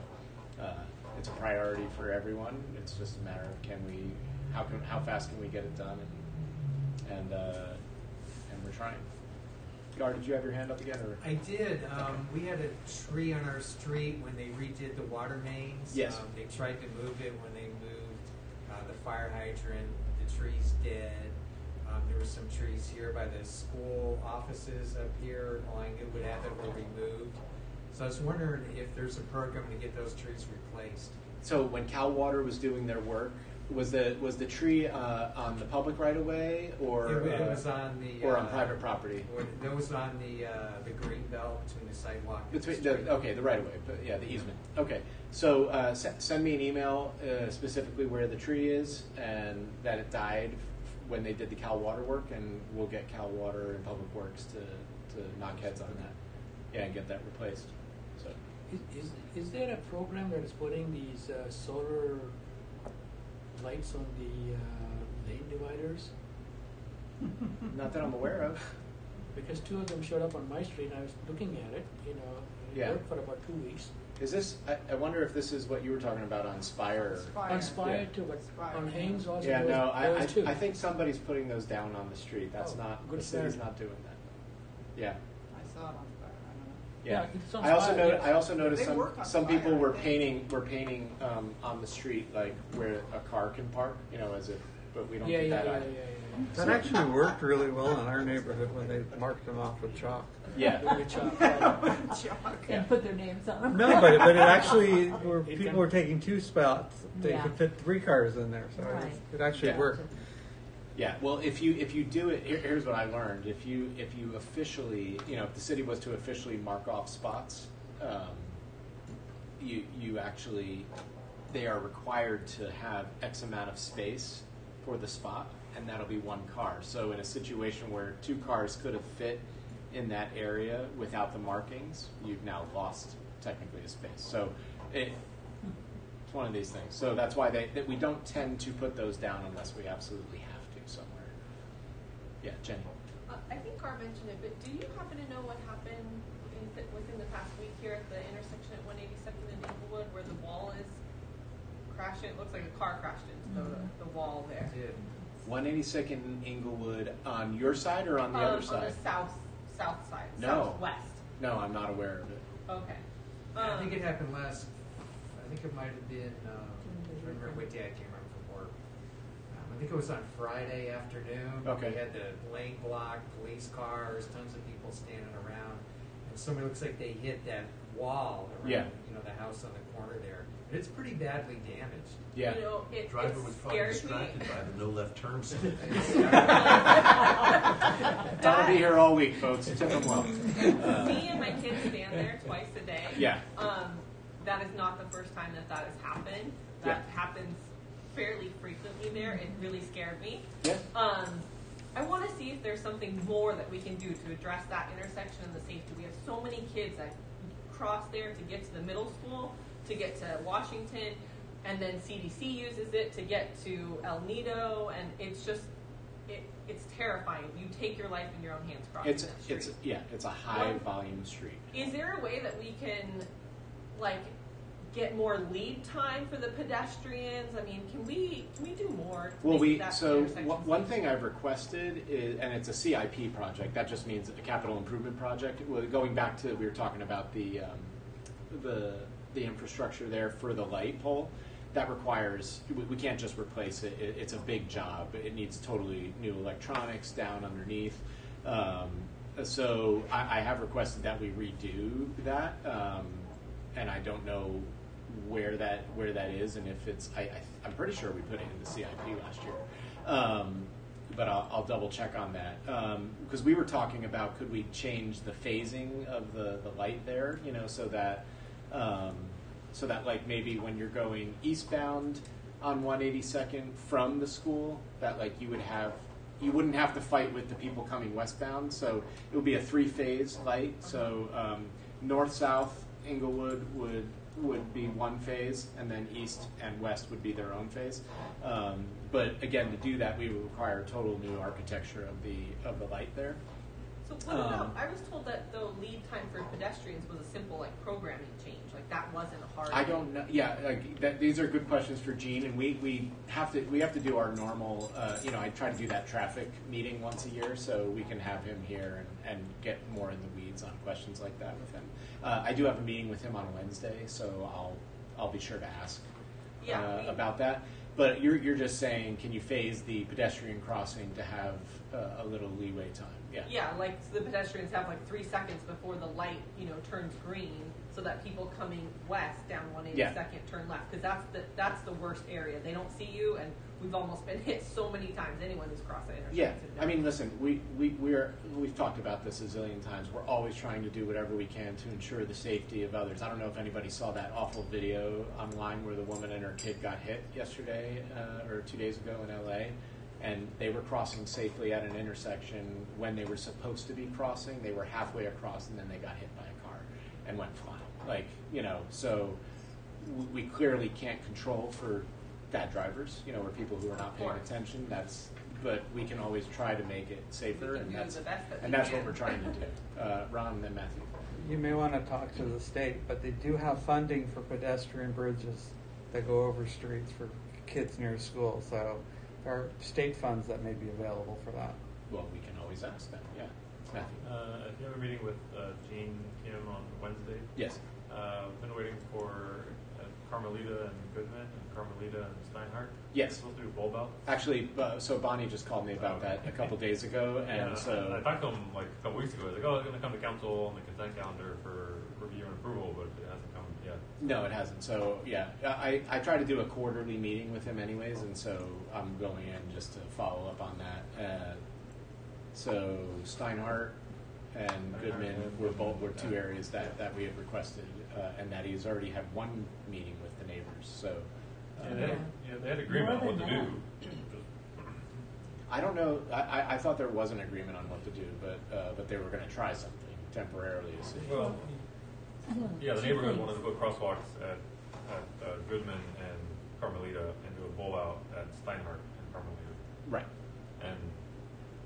uh, it's a priority for everyone, it's just a matter of can we, how can, how fast can we get it done, and, and, uh, trying. Gar, did you have your hand up again, or? I did. Um, we had a tree on our street when they redid the water mains. Yes. Um, they tried to move it when they moved uh, the fire hydrant. The tree's dead. Um, there were some trees here by the school offices up here along Newwood Ave that were removed. So I was wondering if there's a program to get those trees replaced. So when Cal Water was doing their work, was the was the tree uh, on the public right of way or it, it uh, was on the or on uh, private property? or- That was on the uh, the green belt between the sidewalk. and Between the, street. the, okay, the right of way, but yeah, the easement. Okay, so uh, s- send me an email uh, specifically where the tree is and that it died f- when they did the Cal Water work, and we'll get Cal Water and Public Works to, to knock heads on that. Yeah, and get that replaced. So Is, is, is there a program that is putting these uh, solar lights on the uh, lane dividers? *laughs* not that I'm aware of. Because two of them showed up on my street, and I was looking at it, you know, it Yeah. worked for about two weeks. Is this? I, I wonder if this is what you were talking about on Spire. On Spire Yeah. too, but on Haynes also. Yeah, those- no, I, those I, two. I think somebody's putting those down on the street. That's Oh, not, good the city's Samaritan. not doing that. Yeah, I saw it on Fire, I don't know. Yeah. Yeah, I also fire, know. I also noticed They some, some fire, people I were painting, were painting, um, on the street, like where a car can park, you know, as if, but we don't Yeah, do yeah, that yeah, yeah, either. yeah. That actually worked really well in our neighborhood when they marked them off with chalk. Yeah, *laughs* Which, uh, *laughs* Yeah. And put their names on them. No, but, but it actually, *laughs* were, people can- were taking two spots. They Yeah. could fit three cars in there, so it, Right. it actually Yeah. worked. Yeah, well, if you if you do it, here, here's what I learned. If you if you officially, you know, if the city was to officially mark off spots, um, you you actually they are required to have X amount of space for the spot, and that'll be one car. So in a situation where two cars could have fit in that area without the markings, you've now lost technically a space. So it, it's one of these things. So that's why they that we don't tend to put those down unless we absolutely. Yeah, Jenny. Uh, I think Gar mentioned it, but do you happen to know what happened in, within the past week here at the intersection at 182nd and Inglewood where the wall is crashing? It looks like a car crashed into the, the wall there. I did. 182nd Inglewood on your side or on the Um, other side? On the south south side, No. southwest. No, I'm not aware of it. Okay. Yeah, I think Um, it happened last. I think it might have been. Um, I don't remember what day I came home from work. Um, I think it was on Friday afternoon. Okay. We had the lane blocked, police cars, tons of people standing around, and somebody looks like they hit that wall around. Yeah. You know, the house on the corner there. And it's pretty badly damaged. Yeah. You know, it, Driver it was probably scares distracted me. by the no left turn *laughs* sign. *laughs* I'll be here all week, folks. Tip them well. Me and my kids stand there twice a day. Yeah. Um, that is not the first time that that has happened. That Yeah. happens fairly frequently there. It really scared me. yeah. Um, I want to see if there's something more that we can do to address that intersection and the safety. We have so many kids that cross there to get to the middle school, to get to Washington, and then CDC uses it to get to El Nido, and it's just, it, it's terrifying. You take your life in your own hands crossing It's it's yeah, it's a high volume street. Is there a way that we can, like, get more lead time for the pedestrians? I mean, can we can we do more? Well, we so one one thing I've requested is, and it's a CIP project. That just means a capital improvement project. Going back to we were talking about the um, the the infrastructure there for the light pole. That requires we, we can't just replace it. it. It's a big job. It needs totally new electronics down underneath. Um, so I, I have requested that we redo that, um, and I don't know where that where that is, and if it's I, I I'm pretty sure we put it in the CIP last year, um, but I'll, I'll double check on that because we were talking about could we change the phasing of the the light there, you know, so that um, so that like maybe when you're going eastbound on 182nd from the school, that like you would have you wouldn't have to fight with the people coming westbound. So it would be a three phase light. So um, north south Inglewood would would be one phase, and then east and west would be their own phase. Um, but again, to do that, we would require a total new architecture of the of the light there. So what Um, about, I was told that the lead time for pedestrians was a simple like programming change, like that wasn't a hard. I don't know. Yeah, like, that, these are good questions for Gene, and we, we have to we have to do our normal. Uh, you know, I try to do that traffic meeting once a year, so we can have him here and, and get more in the weeds on questions like that with him. Uh, I do have a meeting with him on Wednesday, so I'll I'll be sure to ask Yeah, uh, about that. But you're you're just saying, can you phase the pedestrian crossing to have a little leeway time? Yeah. Yeah, like the pedestrians have like three seconds before the light, you know, turns green, so that people coming west down one eighty second turn left, because that's the that's the worst area. They don't see you, and we've almost been hit so many times. Anyone who's crossed that intersection. Yeah. I mean, listen, we, we, we're, we've talked about this a zillion times. We're always trying to do whatever we can to ensure the safety of others. I don't know if anybody saw that awful video online where the woman and her kid got hit yesterday uh, or two days ago in LA. And they were crossing safely at an intersection when they were supposed to be crossing. They were halfway across and then they got hit by a car and went flying. Like, you know, so we clearly can't control for bad drivers, you know, or people who are not paying attention. That's, but we can always try to make it safer, and that's that and that's can. what we're trying to do. *laughs* Uh, Ron and then Matthew. You may want to talk to the state, but they do have funding for pedestrian bridges that go over streets for kids near school. So there are state funds that may be available for that. Well, we can always ask them. Yeah, Matthew. Uh, if you have a meeting with uh, Gene Kim on Wednesday, Yes. uh, I've been waiting for uh, Carmelita and Goodman and Carmelita and Steinhart. Yes. They're supposed to do a bulb out. Actually, uh, so Bonnie just called me about that a couple days ago, and Yeah, so I, I talked to him like a couple weeks ago. I was like, "Oh, it's going to come to council on the consent calendar for review and approval, but it hasn't come yet." No, it hasn't. So yeah, I, I try to do a quarterly meeting with him anyways, and so I'm going in just to follow up on that. Uh, so Steinhart and Goodman were both were two areas that, that we had requested, uh, and that he's already had one meeting with the neighbors. So uh, Yeah, they, yeah, they had agreement on what to do. I don't know. I, I, I thought there was an agreement on what to do, but uh, but they were going to try something temporarily to see. Well, yeah, the neighborhood wanted to put crosswalks at, at uh, Goodman and Carmelita and do a bulb out at Steinhart and Carmelita. Right. And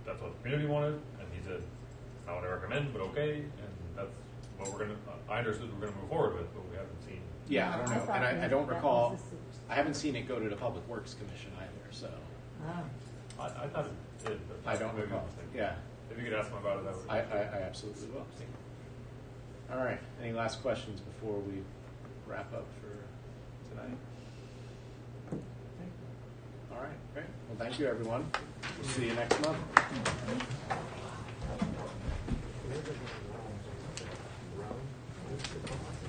that's what the community wanted, and he said, it's not what I recommend, but okay, and that's what we're gonna, I understood we're gonna move forward with, but we haven't seen. Yeah, I don't know, thought and I, I don't recall. I haven't seen it go to the Public Works Commission either. So Ah. I, I thought it did, but. I don't maybe I'm recall. mistaken. Yeah. If you could ask him about it, that would. I, I, I absolutely will. All right. Any last questions before we wrap up for tonight? All right. Great. Well, thank you, everyone. We'll see you next month. Thank you.